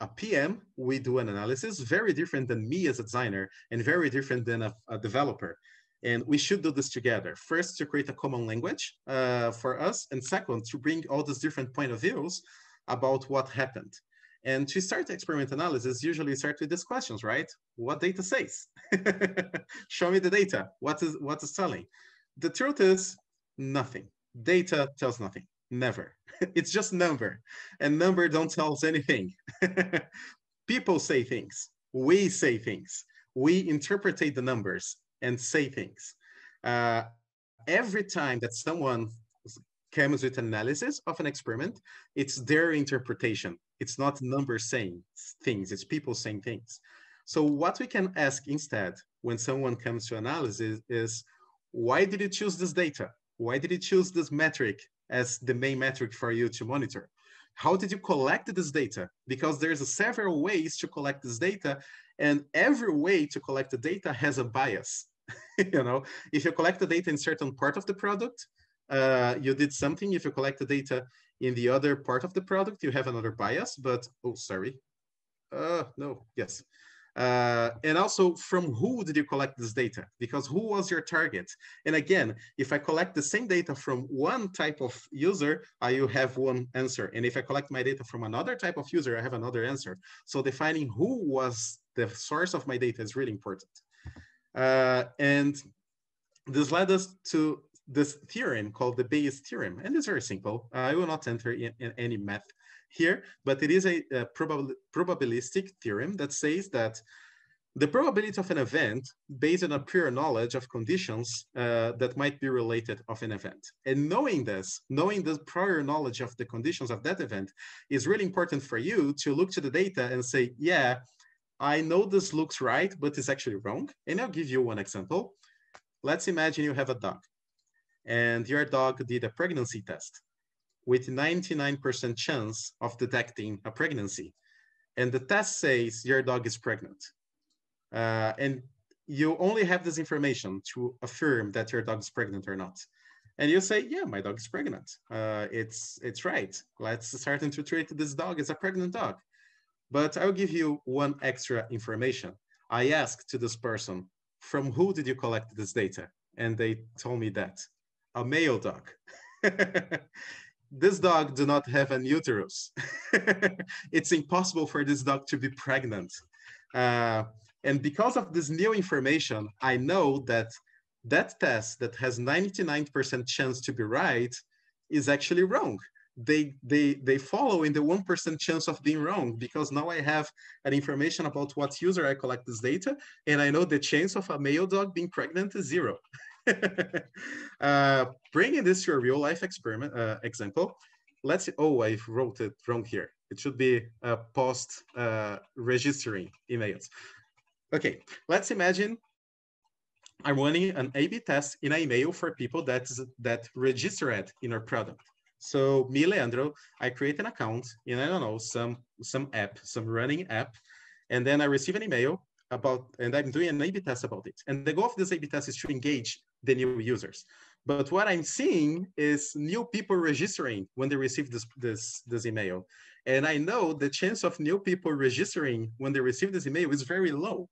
a PM, we do an analysis very different than me as a designer and very different than a, a developer. And we should do this together. First, to create a common language uh, for us. And second, to bring all these different point of views about what happened. And to start experiment analysis, usually start with these questions, right? What data says? Show me the data. What is what is telling? The truth is nothing. Data tells nothing. Never. it's just number. And number don't tell us anything. People say things. We say things. We interpretate the numbers and say things. Uh, every time that someone comes with analysis of an experiment, it's their interpretation. It's not numbers saying things, it's people saying things. So what we can ask instead when someone comes to analysis is, why did you choose this data? Why did you choose this metric as the main metric for you to monitor? How did you collect this data? Because there's several ways to collect this data and every way to collect the data has a bias. you know, if you collect the data in certain part of the product, uh, you did something. If you collect the data in the other part of the product, you have another bias, but, oh, sorry. Uh, no, yes. Uh, and also from who did you collect this data? Because who was your target? And again, if I collect the same data from one type of user, I will have one answer. And if I collect my data from another type of user, I have another answer. So defining who was the source of my data is really important. Uh, and this led us to this theorem called the Bayes theorem. And it's very simple. Uh, I will not enter in, in any math here, but it is a, a probab probabilistic theorem that says that the probability of an event based on a pure knowledge of conditions uh, that might be related of an event. And knowing this, knowing the prior knowledge of the conditions of that event is really important for you to look to the data and say, yeah, I know this looks right, but it's actually wrong. And I'll give you one example. Let's imagine you have a dog and your dog did a pregnancy test with 99% chance of detecting a pregnancy. And the test says your dog is pregnant. Uh, and you only have this information to affirm that your dog is pregnant or not. And you say, yeah, my dog is pregnant. Uh, it's, it's right. Let's start to treat this dog as a pregnant dog. But I'll give you one extra information. I asked to this person, from who did you collect this data? And they told me that, a male dog. this dog do not have an uterus. it's impossible for this dog to be pregnant. Uh, and because of this new information, I know that that test that has 99% chance to be right is actually wrong. They, they, they follow in the 1% chance of being wrong because now I have an information about what user I collect this data and I know the chance of a male dog being pregnant is zero. uh, bringing this to a real life experiment uh, example, let's, oh, I wrote it wrong here. It should be uh, post uh, registering emails. Okay, let's imagine I'm running an A-B test in an email for people that, that registered in our product. So me, Leandro, I create an account in, I don't know, some, some app, some running app, and then I receive an email about, and I'm doing an A-B test about it. And the goal of this A-B test is to engage the new users. But what I'm seeing is new people registering when they receive this, this, this email. And I know the chance of new people registering when they receive this email is very low.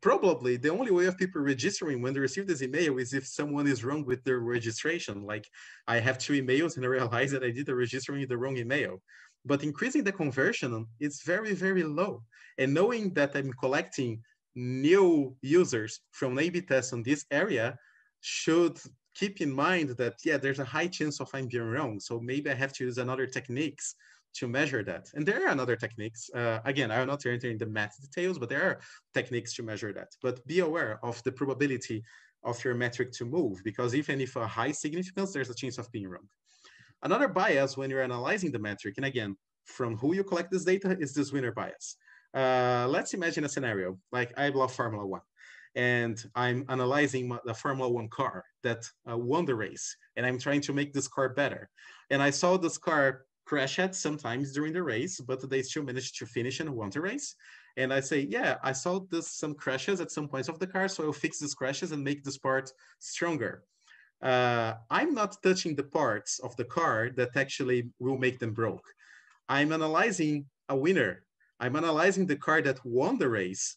Probably the only way of people registering when they receive this email is if someone is wrong with their registration. Like I have two emails and I realize that I did the registering with the wrong email. But increasing the conversion is very, very low. And knowing that I'm collecting new users from A-B tests on this area should keep in mind that, yeah, there's a high chance of I'm being wrong. So maybe I have to use another techniques to measure that. And there are another techniques. Uh, again, I will not enter in the math details, but there are techniques to measure that. But be aware of the probability of your metric to move, because even if a high significance, there's a chance of being wrong. Another bias when you're analyzing the metric, and again, from who you collect this data is this winner bias. Uh, let's imagine a scenario like I love Formula One and I'm analyzing the Formula One car that uh, won the race, and I'm trying to make this car better. And I saw this car crash at sometimes during the race, but they still managed to finish and won the race. And I say, yeah, I saw this some crashes at some points of the car, so I'll fix these crashes and make this part stronger. Uh, I'm not touching the parts of the car that actually will make them broke. I'm analyzing a winner. I'm analyzing the car that won the race,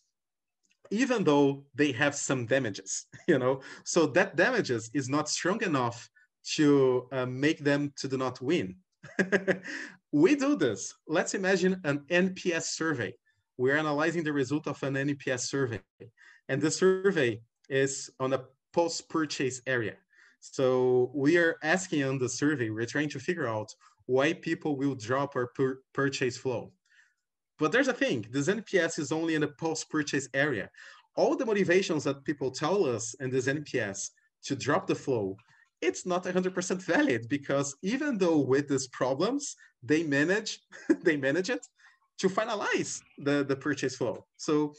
even though they have some damages, you know. So that damages is not strong enough to uh, make them to do not win. we do this. Let's imagine an NPS survey. We're analyzing the result of an NPS survey. And the survey is on a post-purchase area. So we are asking on the survey, we're trying to figure out why people will drop our pur purchase flow. But there's a thing, this NPS is only in the post-purchase area. All the motivations that people tell us in this NPS to drop the flow, it's not 100% valid because even though with these problems, they manage, they manage it to finalize the, the purchase flow. So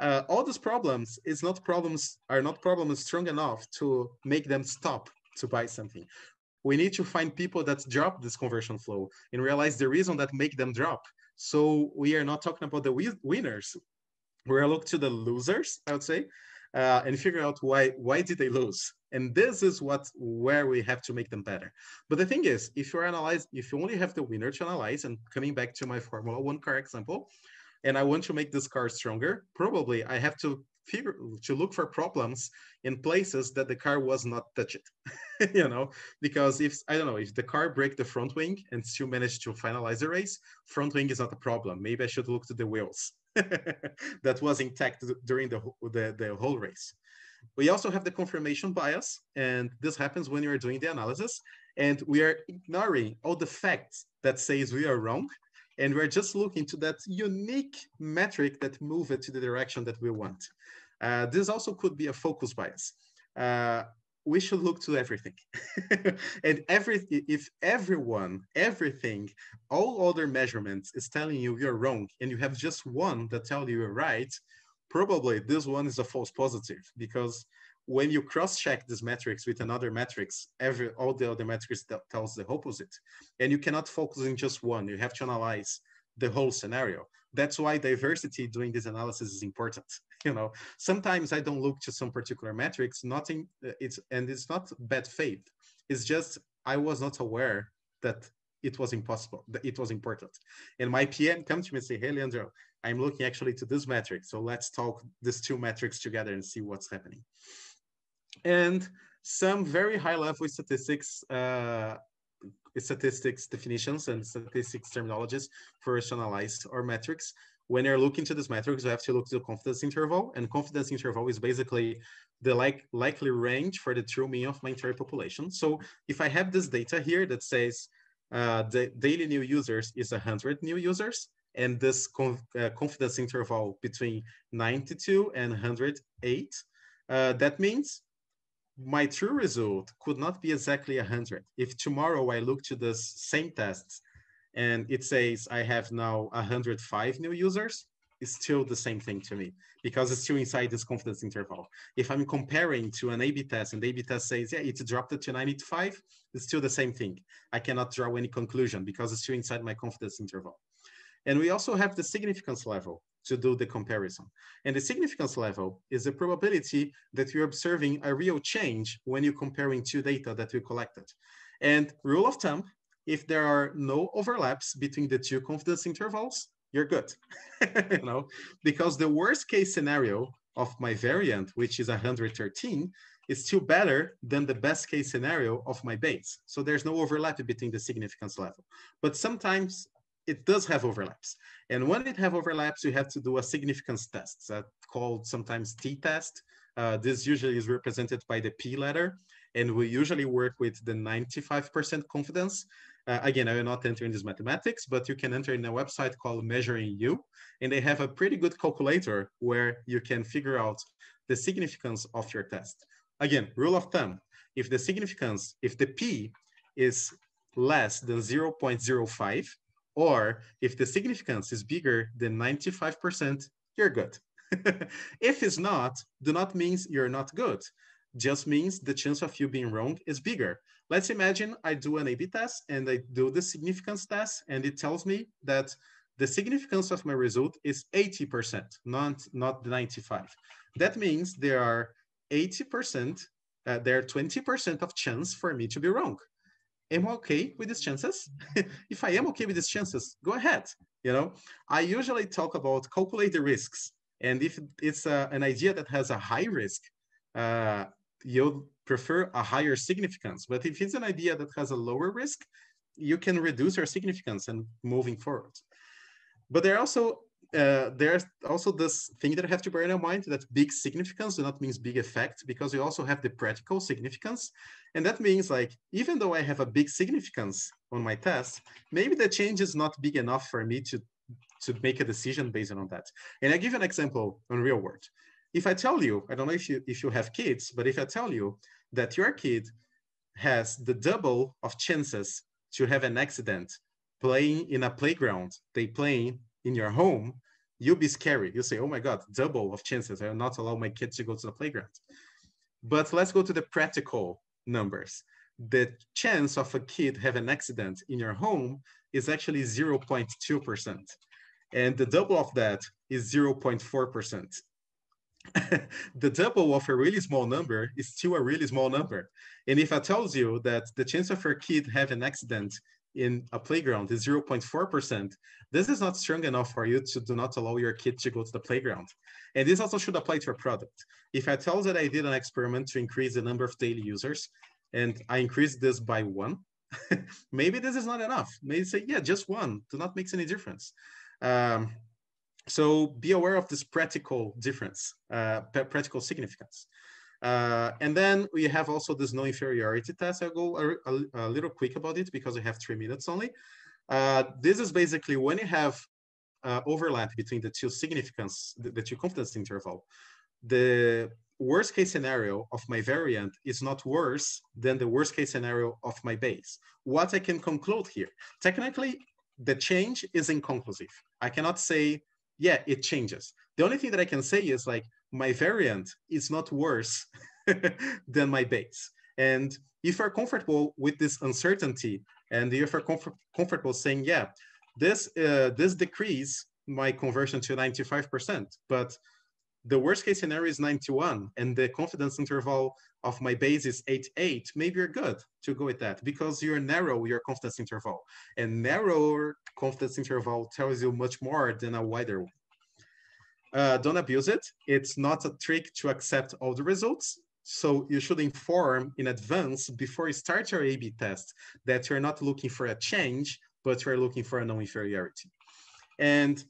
uh, all these problems is not problems are not problems strong enough to make them stop to buy something. We need to find people that drop this conversion flow and realize the reason that make them drop. So we are not talking about the winners. We're look to the losers, I would say, uh, and figure out why why did they lose. And this is what where we have to make them better. But the thing is, if you analyze, if you only have the winner to analyze, and coming back to my Formula One car example, and I want to make this car stronger, probably I have to to look for problems in places that the car was not touched. you know, because if I don't know if the car break the front wing and still manage to finalize the race, front wing is not a problem. Maybe I should look to the wheels that was intact during the, the the whole race. We also have the confirmation bias, and this happens when you are doing the analysis, and we are ignoring all the facts that says we are wrong and we're just looking to that unique metric that move it to the direction that we want. Uh, this also could be a focus bias. Uh, we should look to everything. and every, if everyone, everything, all other measurements is telling you you're wrong, and you have just one that tell you you're right, probably this one is a false positive because when you cross-check these metrics with another metrics, every all the other metrics tells the opposite. And you cannot focus in just one. You have to analyze the whole scenario. That's why diversity doing this analysis is important. You know, sometimes I don't look to some particular metrics, nothing uh, it's and it's not bad faith. It's just I was not aware that it was impossible, that it was important. And my PM comes to me and say, hey, Leandro, I'm looking actually to this metric. So let's talk these two metrics together and see what's happening and some very high level statistics uh, statistics definitions and statistics terminologies for analyze our metrics. When you're looking to these metrics, you have to look to the confidence interval, and confidence interval is basically the like likely range for the true mean of my entire population. So if I have this data here that says uh, the daily new users is 100 new users, and this conf uh, confidence interval between 92 and 108, uh, that means my true result could not be exactly 100. If tomorrow I look to the same tests and it says I have now 105 new users, it's still the same thing to me because it's still inside this confidence interval. If I'm comparing to an A-B test and the A-B test says, yeah, it dropped it to 95, it's still the same thing. I cannot draw any conclusion because it's still inside my confidence interval. And we also have the significance level to do the comparison. And the significance level is the probability that you're observing a real change when you're comparing two data that you collected. And rule of thumb, if there are no overlaps between the two confidence intervals, you're good, you know, because the worst case scenario of my variant, which is 113, is still better than the best case scenario of my base. So there's no overlap between the significance level. But sometimes it does have overlaps. And when it have overlaps, you have to do a significance test that called sometimes t-test. Uh, this usually is represented by the p letter. And we usually work with the 95% confidence. Uh, again, I will not enter in this mathematics, but you can enter in a website called MeasuringU, and they have a pretty good calculator where you can figure out the significance of your test. Again, rule of thumb, if the significance, if the P is less than 0.05, or if the significance is bigger than 95%, you're good. if it's not, do not means you're not good. just means the chance of you being wrong is bigger. Let's imagine I do an A-B test and I do the significance test and it tells me that the significance of my result is 80%, not, not 95. That means there are 80%, uh, there are 20% of chance for me to be wrong. Am I okay with these chances? if I am okay with these chances, go ahead. You know, I usually talk about calculate the risks. And if it's a, an idea that has a high risk, uh, you'll prefer a higher significance. But if it's an idea that has a lower risk, you can reduce your significance and moving forward. But there are also uh, there's also this thing that I have to bear in mind that big significance do not means big effect because you also have the practical significance. And that means like, even though I have a big significance on my test, maybe the change is not big enough for me to, to make a decision based on that. And I give an example on real world. If I tell you, I don't know if you, if you have kids, but if I tell you that your kid has the double of chances to have an accident playing in a playground, they playing in your home, you'll be scary. You'll say, oh my God, double of chances. I will not allow my kids to go to the playground. But let's go to the practical numbers. The chance of a kid have an accident in your home is actually 0.2%. And the double of that is 0.4%. the double of a really small number is still a really small number. And if I tells you that the chance of your kid have an accident in a playground is 0.4%, this is not strong enough for you to do not allow your kid to go to the playground. And this also should apply to your product. If I tell that I did an experiment to increase the number of daily users and I increased this by one, maybe this is not enough. Maybe say, yeah, just one, do not makes any difference. Um, so be aware of this practical difference, uh, practical significance. Uh, and then we have also this non-inferiority test. I'll go a, a, a, little quick about it because I have three minutes only. Uh, this is basically when you have uh, overlap between the two significance, the, the, two confidence interval, the worst case scenario of my variant is not worse than the worst case scenario of my base. What I can conclude here, technically, the change is inconclusive. I cannot say, yeah, it changes. The only thing that I can say is like, my variant is not worse than my base. And if you're comfortable with this uncertainty, and if you're comfort comfortable saying, yeah, this uh, this decrease my conversion to 95%, but the worst case scenario is 91, and the confidence interval of my base is 8.8, maybe you're good to go with that because you're narrow your confidence interval. And narrower confidence interval tells you much more than a wider one uh, don't abuse it. It's not a trick to accept all the results. So you should inform in advance before you start your A-B test that you're not looking for a change, but you're looking for a non-inferiority. And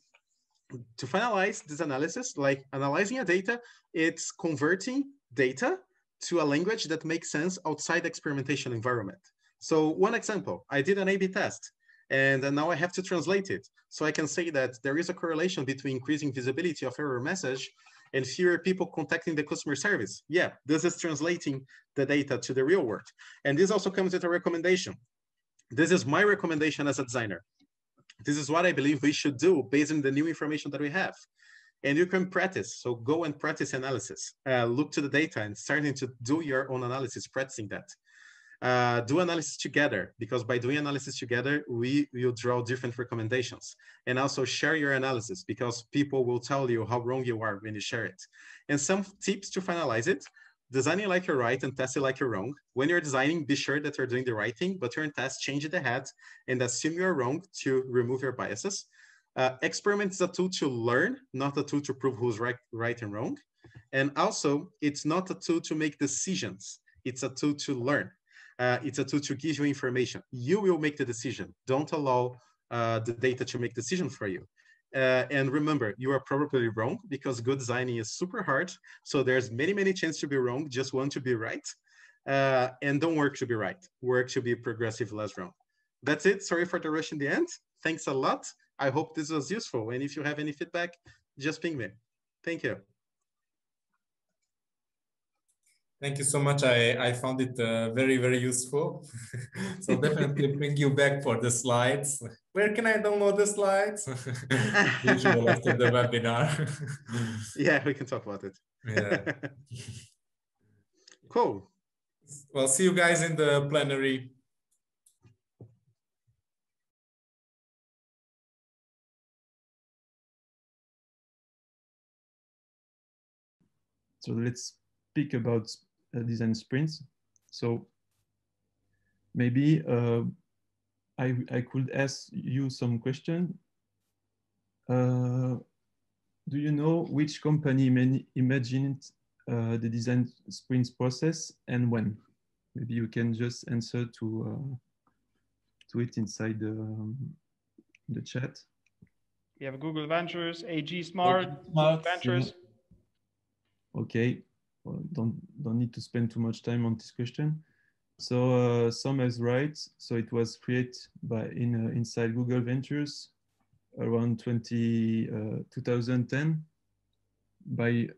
to finalize this analysis, like analyzing a data, it's converting data to a language that makes sense outside the experimentation environment. So one example, I did an A-B test and now I have to translate it. So I can say that there is a correlation between increasing visibility of error message and fewer people contacting the customer service. Yeah, this is translating the data to the real world. And this also comes with a recommendation. This is my recommendation as a designer. This is what I believe we should do based on the new information that we have. And you can practice. So go and practice analysis. Uh, look to the data and starting to do your own analysis, practicing that uh, do analysis together because by doing analysis together, we will draw different recommendations and also share your analysis because people will tell you how wrong you are when you share it. And some tips to finalize it, designing like you're right and testing like you're wrong. When you're designing, be sure that you're doing the right thing, but your test, change the head and assume you're wrong to remove your biases. Uh, experiment is a tool to learn, not a tool to prove who's right, right and wrong. And also, it's not a tool to make decisions. It's a tool to learn uh, it's a tool to give you information. You will make the decision. Don't allow uh, the data to make decision for you. Uh, and remember, you are probably wrong because good designing is super hard. So there's many, many chances to be wrong. Just want to be right. Uh, and don't work to be right. Work to be progressive, less wrong. That's it. Sorry for the rush in the end. Thanks a lot. I hope this was useful. And if you have any feedback, just ping me. Thank you. Thank you so much. I, I found it uh, very, very useful. so definitely bring you back for the slides. Where can I download the slides? Usual after the webinar. yeah, we can talk about it. yeah. Cool. Well, see you guys in the plenary. So let's speak about design sprints. So maybe uh, I, I could ask you some question. Uh, do you know which company imagined uh, the design sprints process and when? Maybe you can just answer to uh, to it inside the, um, the chat. We have Google Ventures, AG Smart, Smart, Ventures. Yeah. Okay, well, don't don't need to spend too much time on this question. So uh, Sam is right. So it was created by in uh, inside Google Ventures around 20, uh, 2010 by a,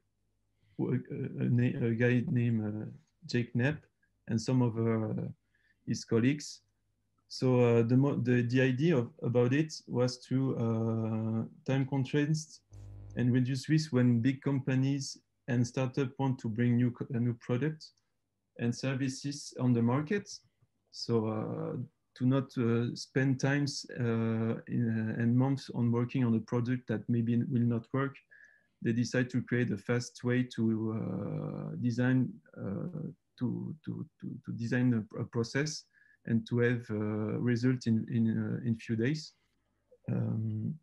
a, a guy named uh, Jake Knapp and some of uh, his colleagues. So uh, the, the, the idea of, about it was to uh, time constraints and reduce risk when big companies and startups want to bring new, new products and services on the market. So uh, to not uh, spend times uh, in, and months on working on a product that maybe will not work, they decide to create a fast way to design to, to, to, design a, process and to have uh, result in, in, uh, in few days. Um,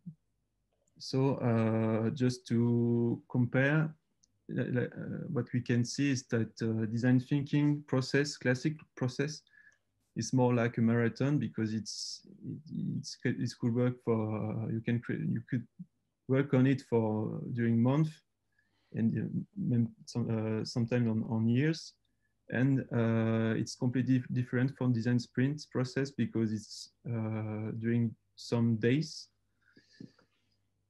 so uh, just to compare, uh, what we can see is that uh, design thinking process, classic process, is more like a marathon because it's it's it could work for uh, you can create you could work on it for during month and some, sometimes on, on years and uh, it's completely different from design sprint process because it's uh, during some days.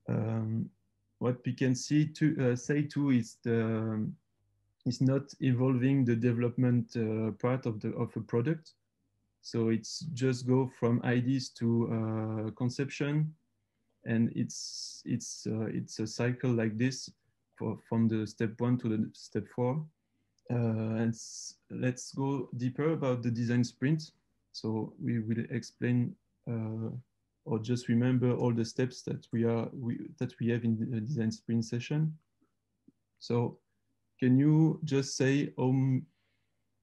Um, what we can see to uh, say too is the um, is not evolving the development uh, part of the of a product. So it's just go from ideas to uh, conception, and it's it's uh, it's a cycle like this for from the step one to the step four uh, and let's go deeper about the design sprint. So we will explain uh, or just remember all the steps that we are we, that we have in the design sprint session. So can you just say how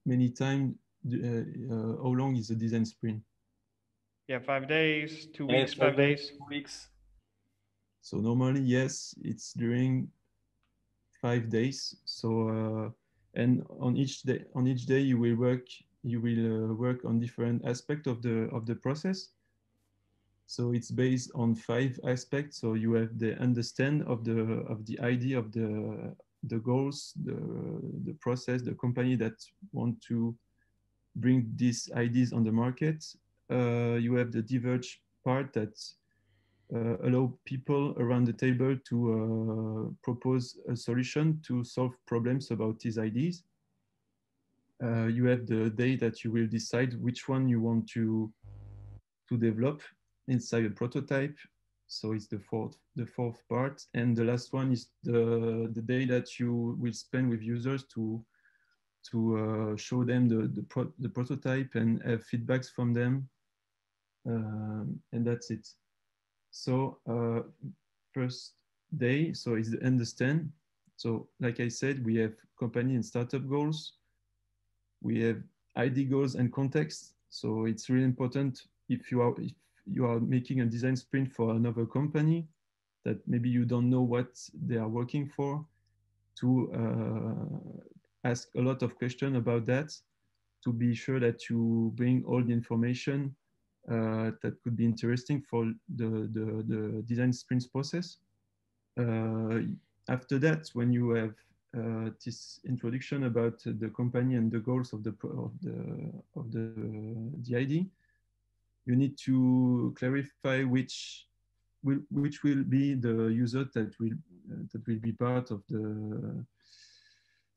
many times, uh, uh, how long is the design sprint? Yeah, five days, two weeks, five days. Two weeks. So normally, yes, it's during five days. So uh, and on each day on each day you will work you will uh, work on different aspects of the of the process so it's based on five aspects. So you have the understand of the of the idea of the the goals the the process the company that want to bring these ideas on the market. Uh, you have the diverge part that uh, allow people around the table to uh, propose a solution to solve problems about these ideas. Uh, you have the day that you will decide which one you want to to develop inside a prototype. So it's the fourth the fourth part, and the last one is the the day that you will spend with users to to uh, show them the the, pro the, prototype and have feedbacks from them, um, and that's it. So uh, first day, so it's the understand. So like I said, we have company and startup goals. We have ID goals and context. So it's really important if you are if you are making a design sprint for another company that maybe you don't know what they are working for to uh, ask a lot of questions about that to be sure that you bring all the information uh, that could be interesting for the, the, the design sprints process. Uh, after that, when you have uh, this introduction about the company and the goals of the of the of the the ID, you need to clarify which will which will be the user that will uh, that will be part of the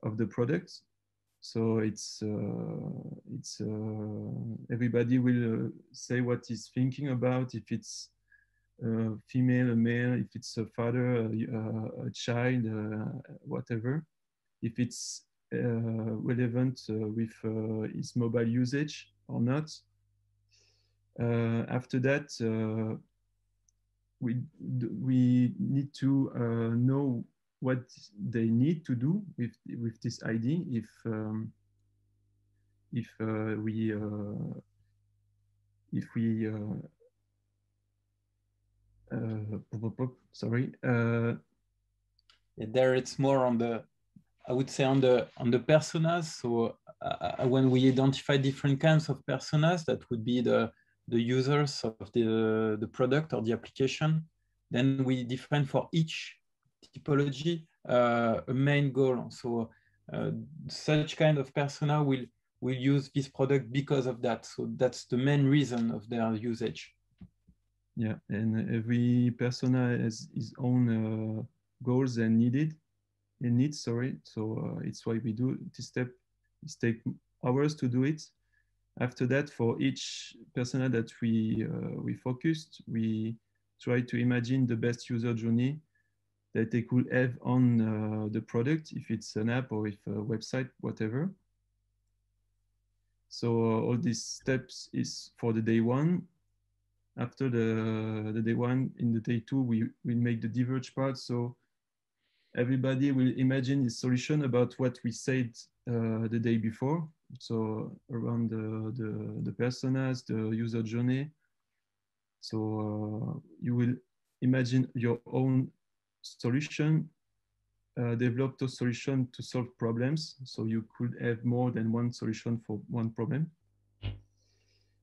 of the product so it's uh, it's uh, everybody will uh, say what he's thinking about if it's uh, female, a male, if it's a father, a, a child, uh, whatever. If it's relevant with his mobile usage or not. After that, we we need to uh, know what they need to do with with this ID if um, if uh, we uh, if we uh, uh, sorry uh, there it's more on the I would say on the on the personas. So when we identify different kinds of personas, that would be the the users of the, the product or the application. Then we define for each typology uh, a main goal. So uh, such kind of persona will, will use this product because of that. So that's the main reason of their usage. Yeah, and every persona has his own uh, goals and needed and needs, sorry. So uh, it's why we do this step. It take hours to do it after that, for each persona that we, uh, we focused, we try to imagine the best user journey that they could have on uh, the product, if it's an app or if a website, whatever. So uh, all these steps is for the day one. After the, the day one, in the day two, we, we make the diverge part. So everybody will imagine a solution about what we said uh, the day before so around the, the, the personas, the user journey. So uh, you will imagine your own solution, uh, develop solution to solve problems. So you could have more than one solution for one problem.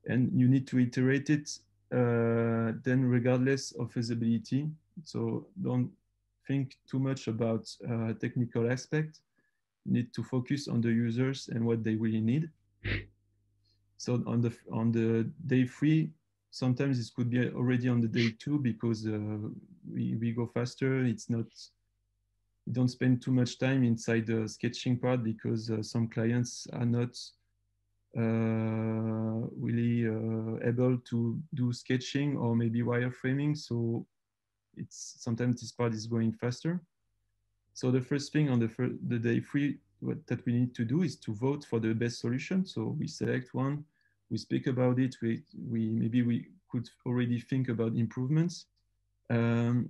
And you need to iterate it uh, then regardless of feasibility. So don't think too much about uh, technical aspect need to focus on the users and what they really need. So on the on the day three, sometimes it could be already on the day two because uh, we, we go faster. It's not, we don't spend too much time inside the sketching part because uh, some clients are not uh, really uh, able to do sketching or maybe wireframing. So it's sometimes this part is going faster. So the first thing on the, first, the day three what, that we need to do is to vote for the best solution. So we select one, we speak about it, we, we maybe we could already think about improvements. Um,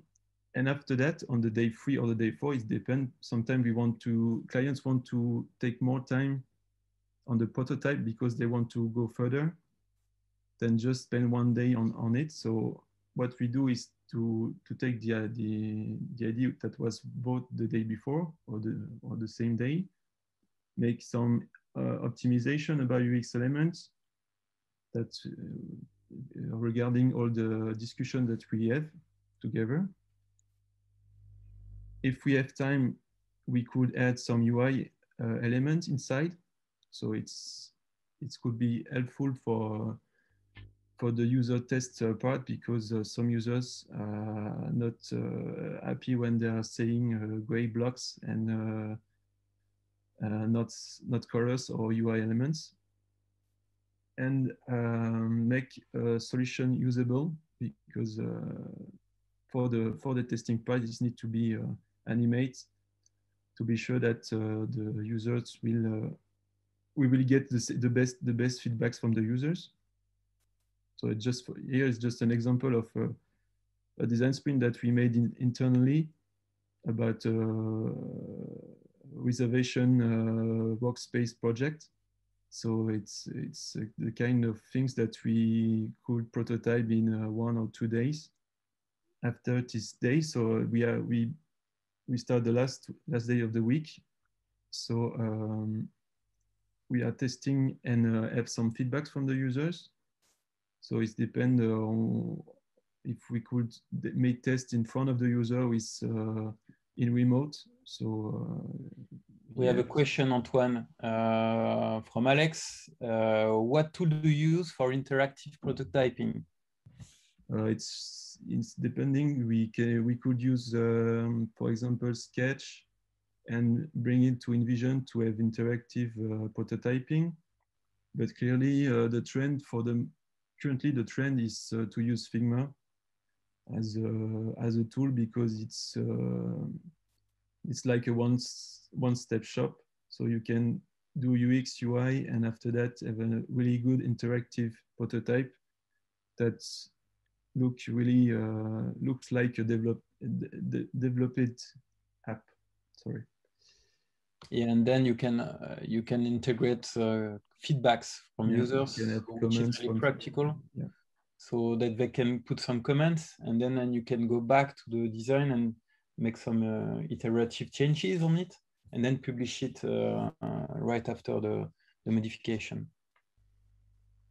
and after that, on the day three or the day four, it depends. Sometimes we want to, clients want to take more time on the prototype because they want to go further than just spend one day on, on it. So what we do is to to take the the the idea that was both the day before or the or the same day, make some uh, optimization about UX elements that uh, regarding all the discussion that we have together. If we have time, we could add some UI uh, elements inside. So it's it could be helpful for for the user test uh, part because uh, some users are not uh, happy when they are seeing gray blocks and not not colors or UI elements. And um, make a solution usable because for the for the testing part it needs to be animate to be sure that the users will we will get the, the best the best feedbacks from the users so just here is just an example of a, a design sprint that we made in, internally about uh, reservation uh, workspace project. So it's it's the kind of things that we could prototype in uh, one or two days. After this day, so we are we we start the last last day of the week. So um, we are testing and uh, have some feedbacks from the users. So it depends on if we could make tests in front of the user with uh, in remote. So uh, we have a question, Antoine, uh, from Alex. Uh, what tool do you use for interactive prototyping? Uh, it's it's depending. We can we could use, um, for example, Sketch, and bring it to InVision to have interactive uh, prototyping. But clearly, uh, the trend for the currently the trend is uh, to use Figma as a, as a tool because it's uh, it's like a one one step shop. So you can do UX, UI, and after that have a really good interactive prototype that look really uh, looks like a develop, de developed app. Sorry. Yeah, and then you can uh, you can integrate uh, feedbacks from Yeah, users, which is really practical. Yeah. So that they can put some comments, and then and you can go back to the design and make some uh, iterative changes on it, and then publish it uh, uh, right after the, the modification.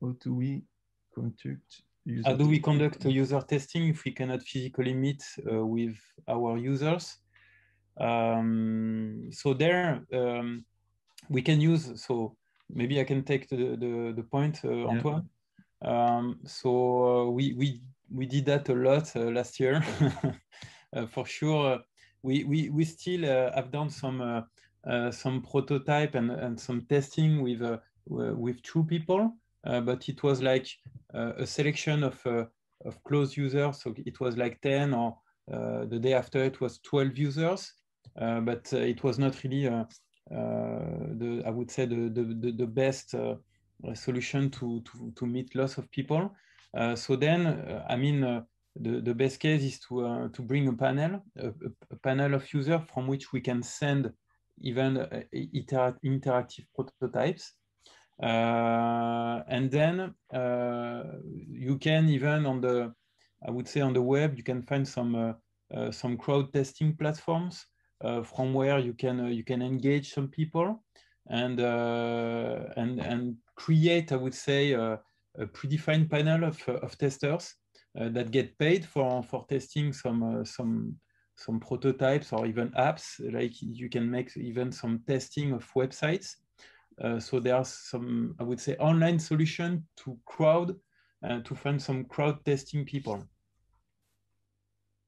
How do we conduct user How do we testing? conduct a user testing if we cannot physically meet uh, with our users? Um, so there, um, we can use, so maybe I can take the, the, the point, uh, Antoine. Um, so uh, we, we, we did that a lot uh, last year. Uh, for sure, we, we, we still uh, have done some, uh, uh, some prototype and, and some testing with, uh, with two people, uh, but it was like uh, a selection of, uh, of close users. So it was like 10 or uh, the day after it was 12 users, but uh, it was not really, uh, uh, the, I would say, the, the, the, best uh, uh, solution to, to, to meet lots of people. Uh, so then, uh, I mean, uh, the, the best case is to, uh, to bring a panel, a, a- panel of users from which we can send even uh, itera- interactive prototypes. Uh, and then uh, you can even on the, I would say on the web, you can find some uh, uh, some crowd testing platforms uh, from where you can uh, you can engage some people and uh, and and create, I would say, uh, a predefined panel of, uh, of testers uh, that get paid for for testing some uh, some some prototypes or even apps. Like you can make even some testing of websites. Uh, so there are some, I would say, online solution to crowd uh, to find some crowd testing people.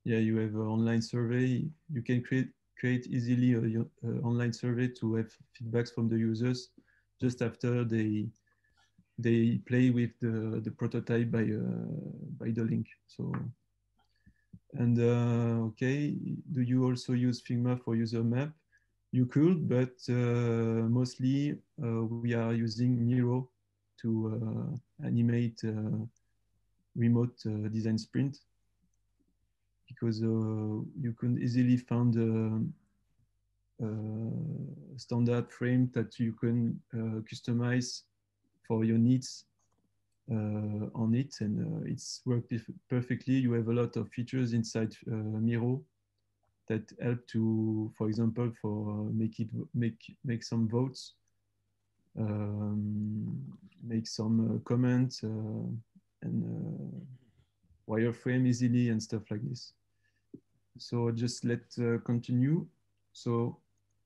yeah you have an online survey you can create create easily a, online survey to have feedbacks from the users just after they they play with the, the prototype by uh, by the link. So and uh, okay do you also use figma for user map? You could but uh, mostly we are using miro to animate remote design sprint because uh, you can easily find a, standard frame that you can uh, customize for your needs uh, on it and it's worked perfectly you have a lot of features inside miro that help to for example for make it make make some votes um, make some uh, comments uh, and uh, wireframe easily and stuff like this. So just let uh, continue. So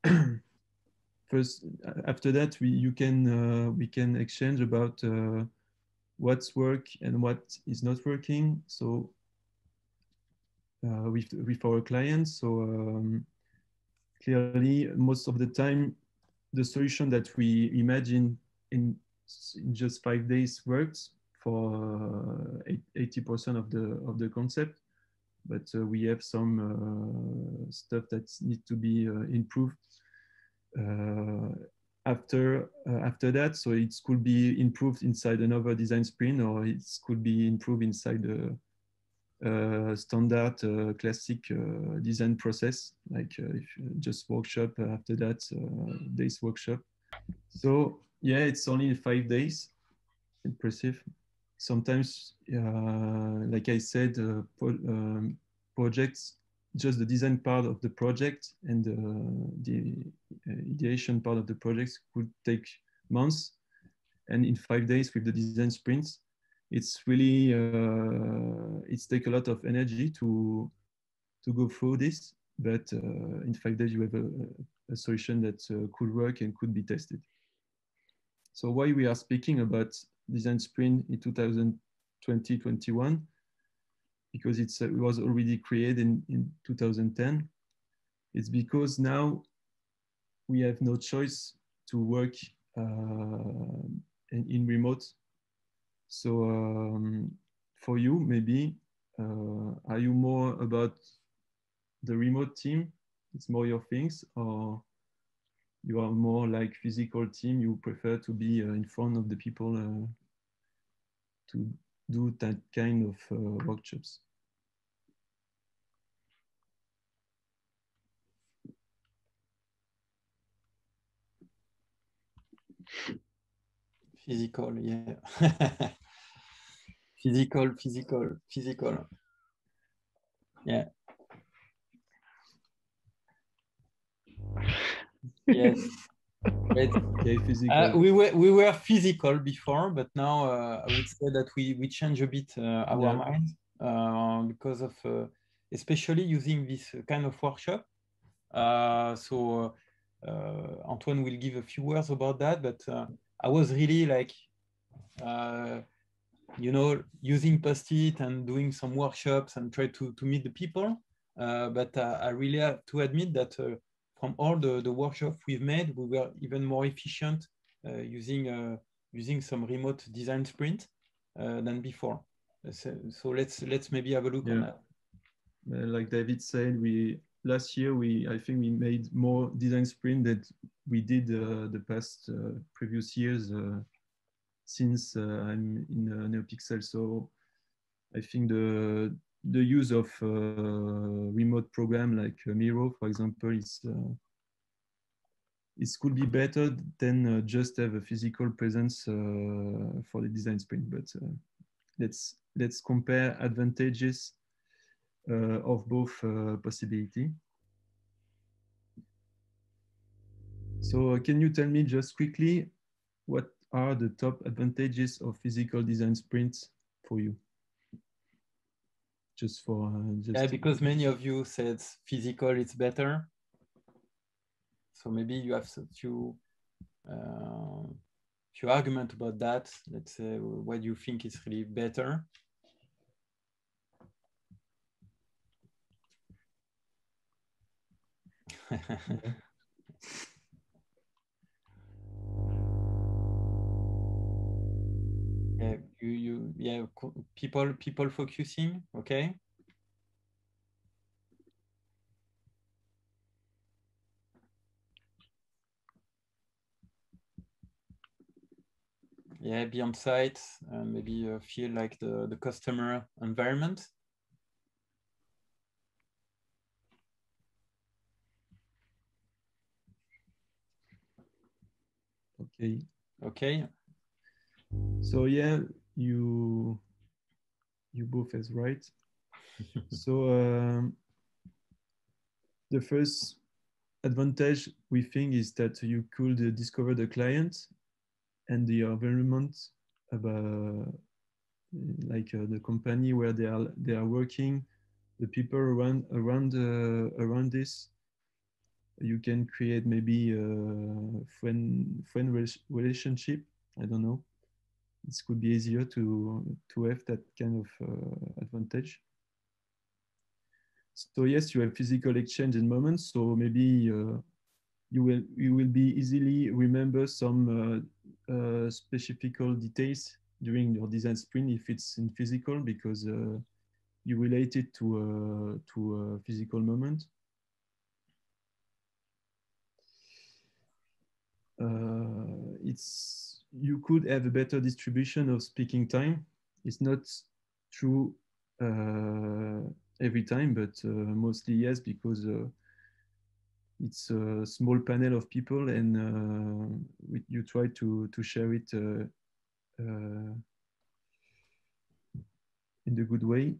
first, after that, we you can uh, we can exchange about uh, what's work and what is not working. So uh, with with our clients. So um, clearly, most of the time, the solution that we imagine in, in just five days works for eighty percent of the of the concept. But uh, we have some uh, stuff that needs to be uh, improved after after that. So it could be improved inside another design sprint, or it could be improved inside the standard uh, classic uh, design process, like just workshop after that, days workshop. So yeah, it's only five days. Impressive. Sometimes, uh, like I said, uh, um, projects, just the design part of the project and uh, the ideation part of the project could take months. And in five days with the design sprints, it's really it's take a lot of energy to to go through this but uh, in five days you have a, a solution that uh, could work and could be tested so why we are speaking about design sprint in 2020-21 because it's, uh, it was already created in, in 2010 it's because now we have no choice to work uh, in, in remote. So um, for you, maybe, uh, are you more about the remote team? It's more your things, or you are more like physical team, you prefer to be uh, in front of the people uh, to do that kind of uh, workshops. Physical, yeah. physical, physical, physical. Yeah. Yes. But, Okay, physical. uh, we were we were physical before, but now uh, I would say that we we change a bit uh, our Yeah. mind uh, because of uh, especially using this kind of workshop. Uh, so uh, Antoine will give a few words about that, but uh, I was really like, uh, you know, using post-it and doing some workshops and try to to meet the people. Uh, but uh, I really have to admit that uh, from all the, the workshops we've made, we were even more efficient uh, using uh, using some remote design sprint uh, than before. So, so let's let's maybe have a look on that. Like David said, we last year we I think we made more design sprint that we did uh, the past uh, previous years uh, since uh, I'm in uh, Neopixl. So I think the the use of uh, remote program like uh, Miro, for example, is uh, it could be better than uh, just have a physical presence uh, for the design sprint. But uh, let's let's compare advantages of both possibility. So can you tell me just quickly what are the top advantages of physical design sprints for you? Just for uh, just Yeah, because many of you said physical is better. So maybe you have a few uh, few argument about that. Let's say what you think is really better. you you yeah people people focusing. Okay. yeah be on site and maybe uh, feel like the the customer environment okay. okay So yeah, you you both is right. so um, the first advantage we think is that you could uh, discover the client and the environment about like uh, the company where they are they are working, the people around around uh, around this. You can create maybe a friend friend rela- relationship. I don't know it could be easier to to have that kind of uh, advantage. So yes, you have physical exchange in moments. So maybe uh, you will you will be easily remember some uh, uh, specific details during your design sprint if it's in physical because uh, you relate it to a to a physical moment. Uh, it's you could have a better distribution of speaking time. It's not true uh, every time, but uh, mostly yes, because uh, it's a small panel of people, and uh, we, you try to to share it uh, uh, in the good way.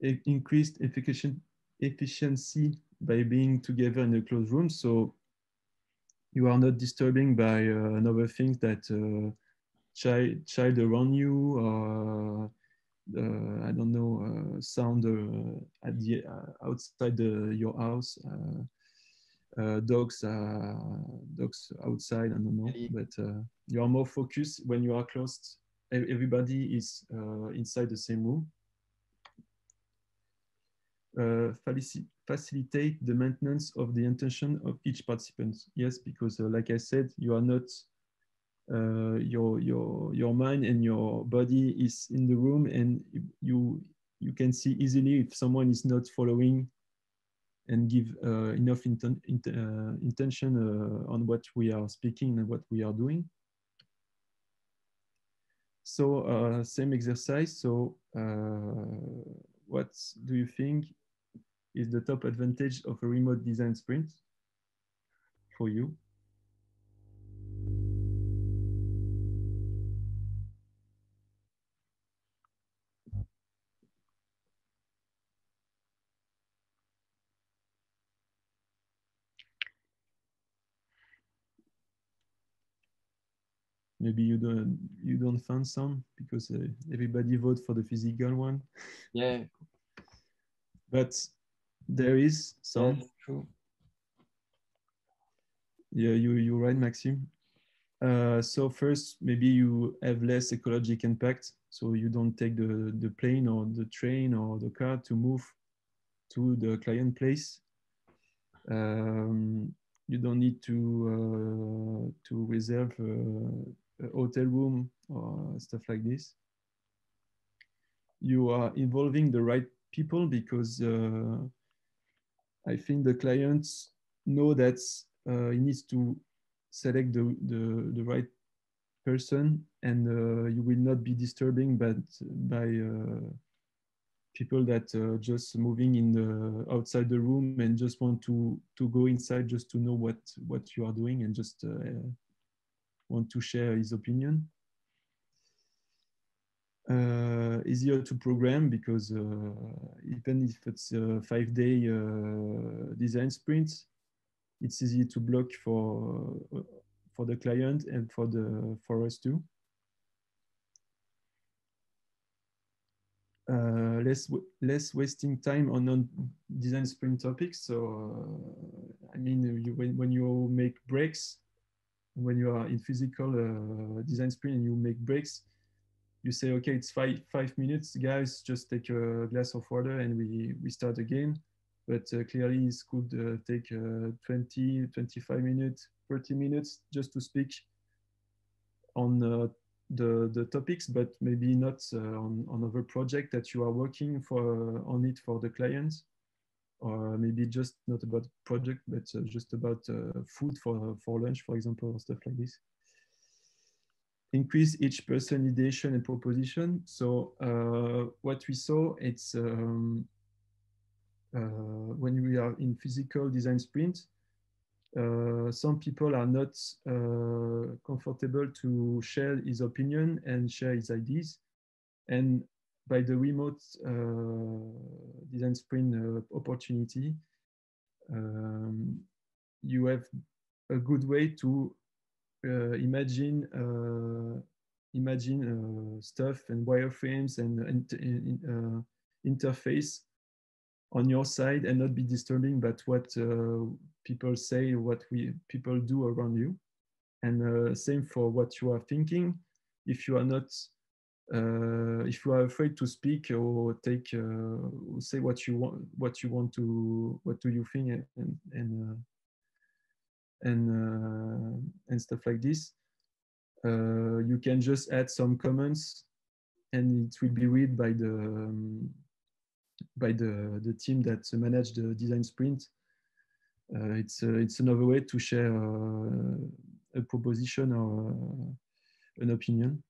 It increased efficiency by being together in a closed room. So you are not disturbing by uh, another things that uh, child child around you or uh, I don't know uh, sound uh, at the uh, outside the, your house uh, uh, dogs uh, dogs outside I don't know but uh, you are more focused when you are close. E- everybody is uh, inside the same room facilitate the maintenance of the intention of each participant. Yes, because uh, like I said, you are not uh, your your your mind and your body is in the room, and you you can see easily if someone is not following and give uh, enough inten int uh, intention uh, on what we are speaking and what we are doing. So uh, same exercise. So what do you think is the top advantage of a remote design sprint for you? maybe you don't you don't find some because uh, everybody vote for the physical one yeah but there is some. Yeah, true. Yeah you you're right maxime. Uh, so first maybe you have less ecological impact so you don't take the the plane or the train or the car to move to the client place. Um, you don't need to uh, to reserve uh, hotel room or stuff like this. You are involving the right people because uh, I think the clients know that uh, he needs to select the, the, the right person and uh, you will not be disturbing but by uh, people that uh, just moving in the outside the room and just want to to go inside just to know what what you are doing and just uh, want to share his opinion. Uh, easier to program because uh, even if it's a five day uh, design sprint, it's easy to block for uh, for the client and for the for us too. Uh, less less wasting time on non design sprint topics. So uh, I mean, you, when when you make breaks, when you are in physical design sprint and you make breaks, you say, okay, it's five, five minutes, guys, just take a glass of water and we, we start again. But uh, clearly it could uh, take uh, 20, 25 minutes, 30 minutes just to speak on uh, the, the topics, but maybe not uh, on, on other project that you are working for on it for the clients or maybe just not about project, but uh, just about uh, food for, for lunch, for example, or stuff like this. Increase each person ideation and proposition. So uh, what we saw, it's um, uh, when we are in physical design sprint, uh, some people are not uh, comfortable to share his opinion and share his ideas. And by the remote uh, design sprint uh, opportunity, um, you have a good way to imagine imagine stuff and wireframes and, and interface on your side and not be disturbing but what uh, people say what we people do around you. And uh, same for what you are thinking. If you are not uh, if you are afraid to speak or take uh, say what you want what you want to what do you think and and uh, and, uh, and stuff like this uh, you can just add some comments and it will be read by the um, by the the team that manage the design sprint uh, it's it's another way to share a proposition or an opinion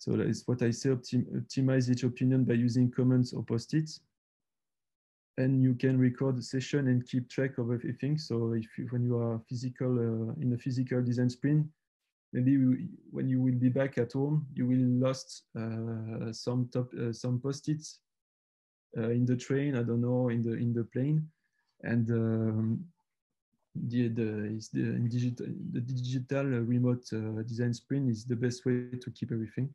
so that is what I say, optim optimize each opinion by using comments or post-its. And you can record the session and keep track of everything. So if you, when you are physical uh, in a physical design sprint, maybe when you will be back at home, you will lost uh, some top uh, some post-its uh, in the train. I don't know in the in the plane, and um, the the the digital the digital remote uh, design sprint is the best way to keep everything.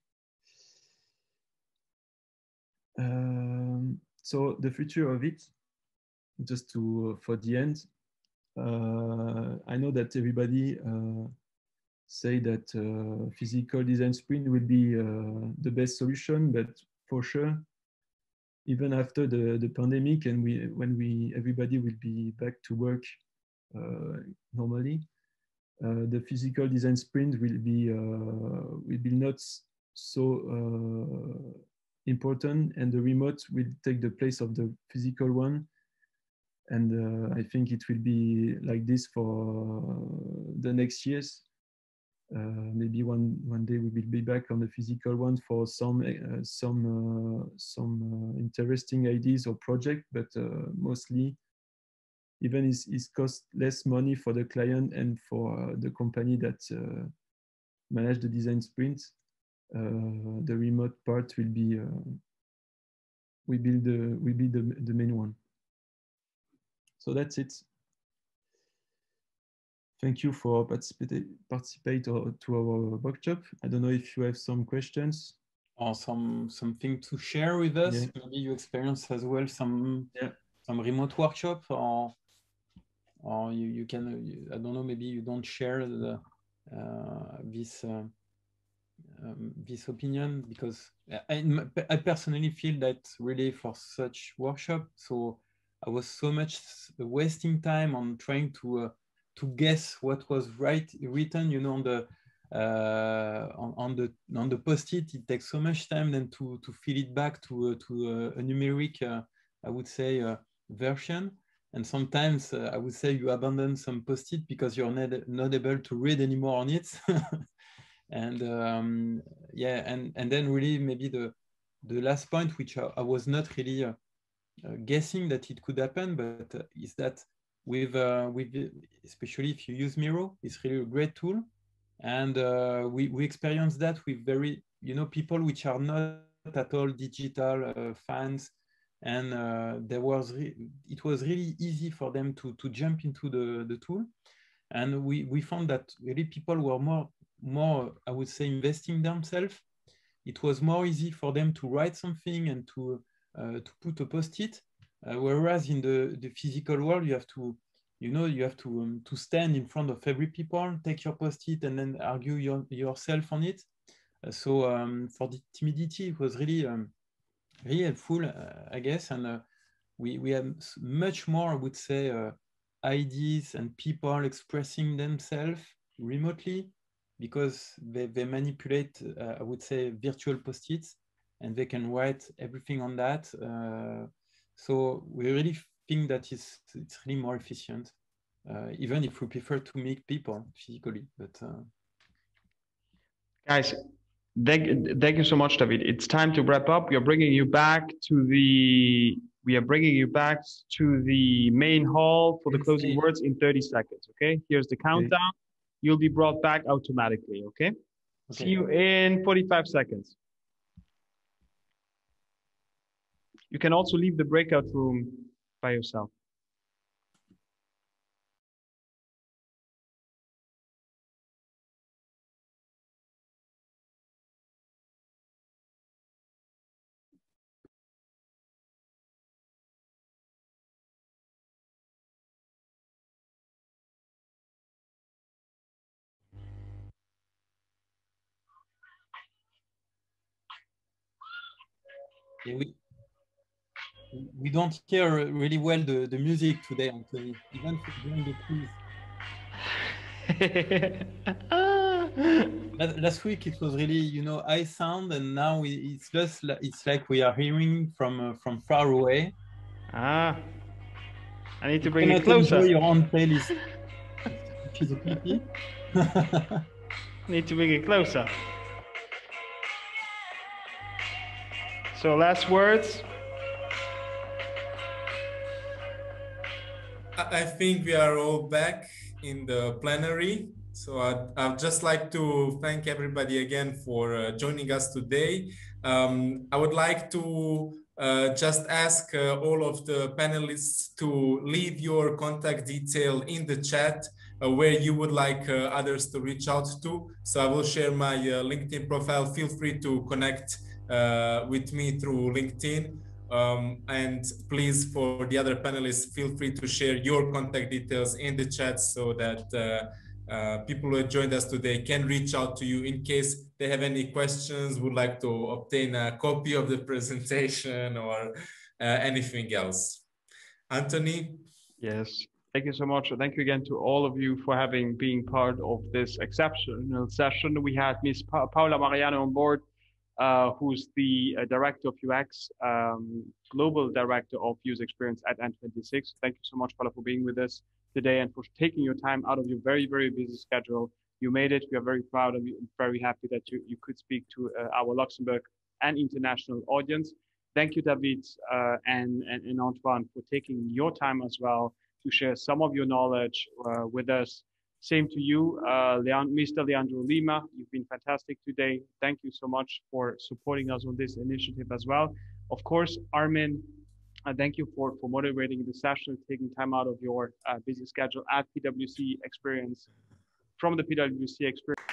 So the future of it, just to for the end, uh, I know that everybody uh, say that uh, physical design sprint will be uh, the best solution, but for sure, even after the, the pandemic and we when we everybody will be back to work uh, normally, uh, the physical design sprint will be will be not so important and the remote will take the place of the physical one and uh, I think it will be like this for the next years. Uh, maybe one one day we will be back on the physical one for some uh, some uh, some uh, interesting ideas or project, but uh, mostly even is is cost less money for the client and for the company that manage the design sprint. The remote part will be we build the we build the, the main one. So that's it. Thank you for participate, participate to our workshop. I don't know if you have some questions. Or some something to share with us. Yeah. Maybe you experience as well some Yeah. some remote workshop or or you, you can I don't know maybe you don't share the uh, this uh, um, this opinion because I, I personally feel that really for such workshop so I was so much wasting time on trying to uh, to guess what was right written, you know, on the uh, on, on, the on the post-it. It takes so much time then to to fill it back to uh, to a, a numeric, uh, I would say, uh, version. And sometimes uh, I would say you abandon some post-it because you're not, not able to read anymore on it. and um, yeah, and and then really maybe the the last point, which I, I was not really uh, guessing that it could happen, but uh, is that with uh, with especially if you use Miro, it's really a great tool, and we we experience that with very you know people which are not at all digital fans. And uh, there was it was really easy for them to to jump into the the tool. And we we found that really people were more more i would say investing themselves it was more easy for them to write something and to uh, to put a post-it. Uh, whereas in the, the physical world, you have to, you know, you have to um, to stand in front of every people, take your post-it, and then argue your, yourself on it. Uh, so um, for the timidity, it was really um, really helpful, I guess, and we we have much more, I would say, ideas and people expressing themselves remotely because they, they manipulate, uh, I would say, virtual post-its and they can write everything on that. Uh, so we really think that it's, it's really more efficient, uh, even if we prefer to meet people physically. But uh, guys, thank, thank you so much, David. It's time to wrap up. We are bringing you back to the we are bringing you back to the main hall for the closing words in 30 seconds. Okay, here's the countdown. You'll be brought back automatically. Okay. okay. See you in 45 seconds. You can also leave the breakout room by yourself. We, we don't hear really well the, the music today, Anthony, even during the quiz. last week it was really, you know, high sound, and now it's just it's like we are hearing from uh, from far away. Ah, I need to bring it closer. Your own playlist, which is a pity. need to bring it closer. So last words. I think we are all back in the plenary. So I'd, I'd just like to thank everybody again for uh, joining us today. Um, I would like to uh, just ask uh, all of the panelists to leave your contact detail in the chat uh, where you would like uh, others to reach out to. So I will share my uh, LinkedIn profile. Feel free to connect with me through LinkedIn. Um, and please, for the other panelists, feel free to share your contact details in the chat so that uh, uh, people who joined us today can reach out to you in case they have any questions, would like to obtain a copy of the presentation or uh, anything else. Anthony? Yes, thank you so much. Thank you again to all of you for having been part of this exceptional session. We had Miss pa Paula Mariano on board uh, who's the uh, director of UX, um, global director of user experience at N26. Thank you so much, Paula, for being with us today and for taking your time out of your very, very busy schedule. You made it. We are very proud and very happy that you, you could speak to uh, our Luxembourg and international audience. Thank you, David uh, and, and, and, Antoine, for taking your time as well to share some of your knowledge uh, with us. Same to you, uh, Leon, Mr. Leandro Lima. You've been fantastic today. Thank you so much for supporting us on this initiative as well. Of course, Armin, uh, thank you for, for moderating the session, taking time out of your uh, busy schedule at PwC Experience, from the PwC Experience.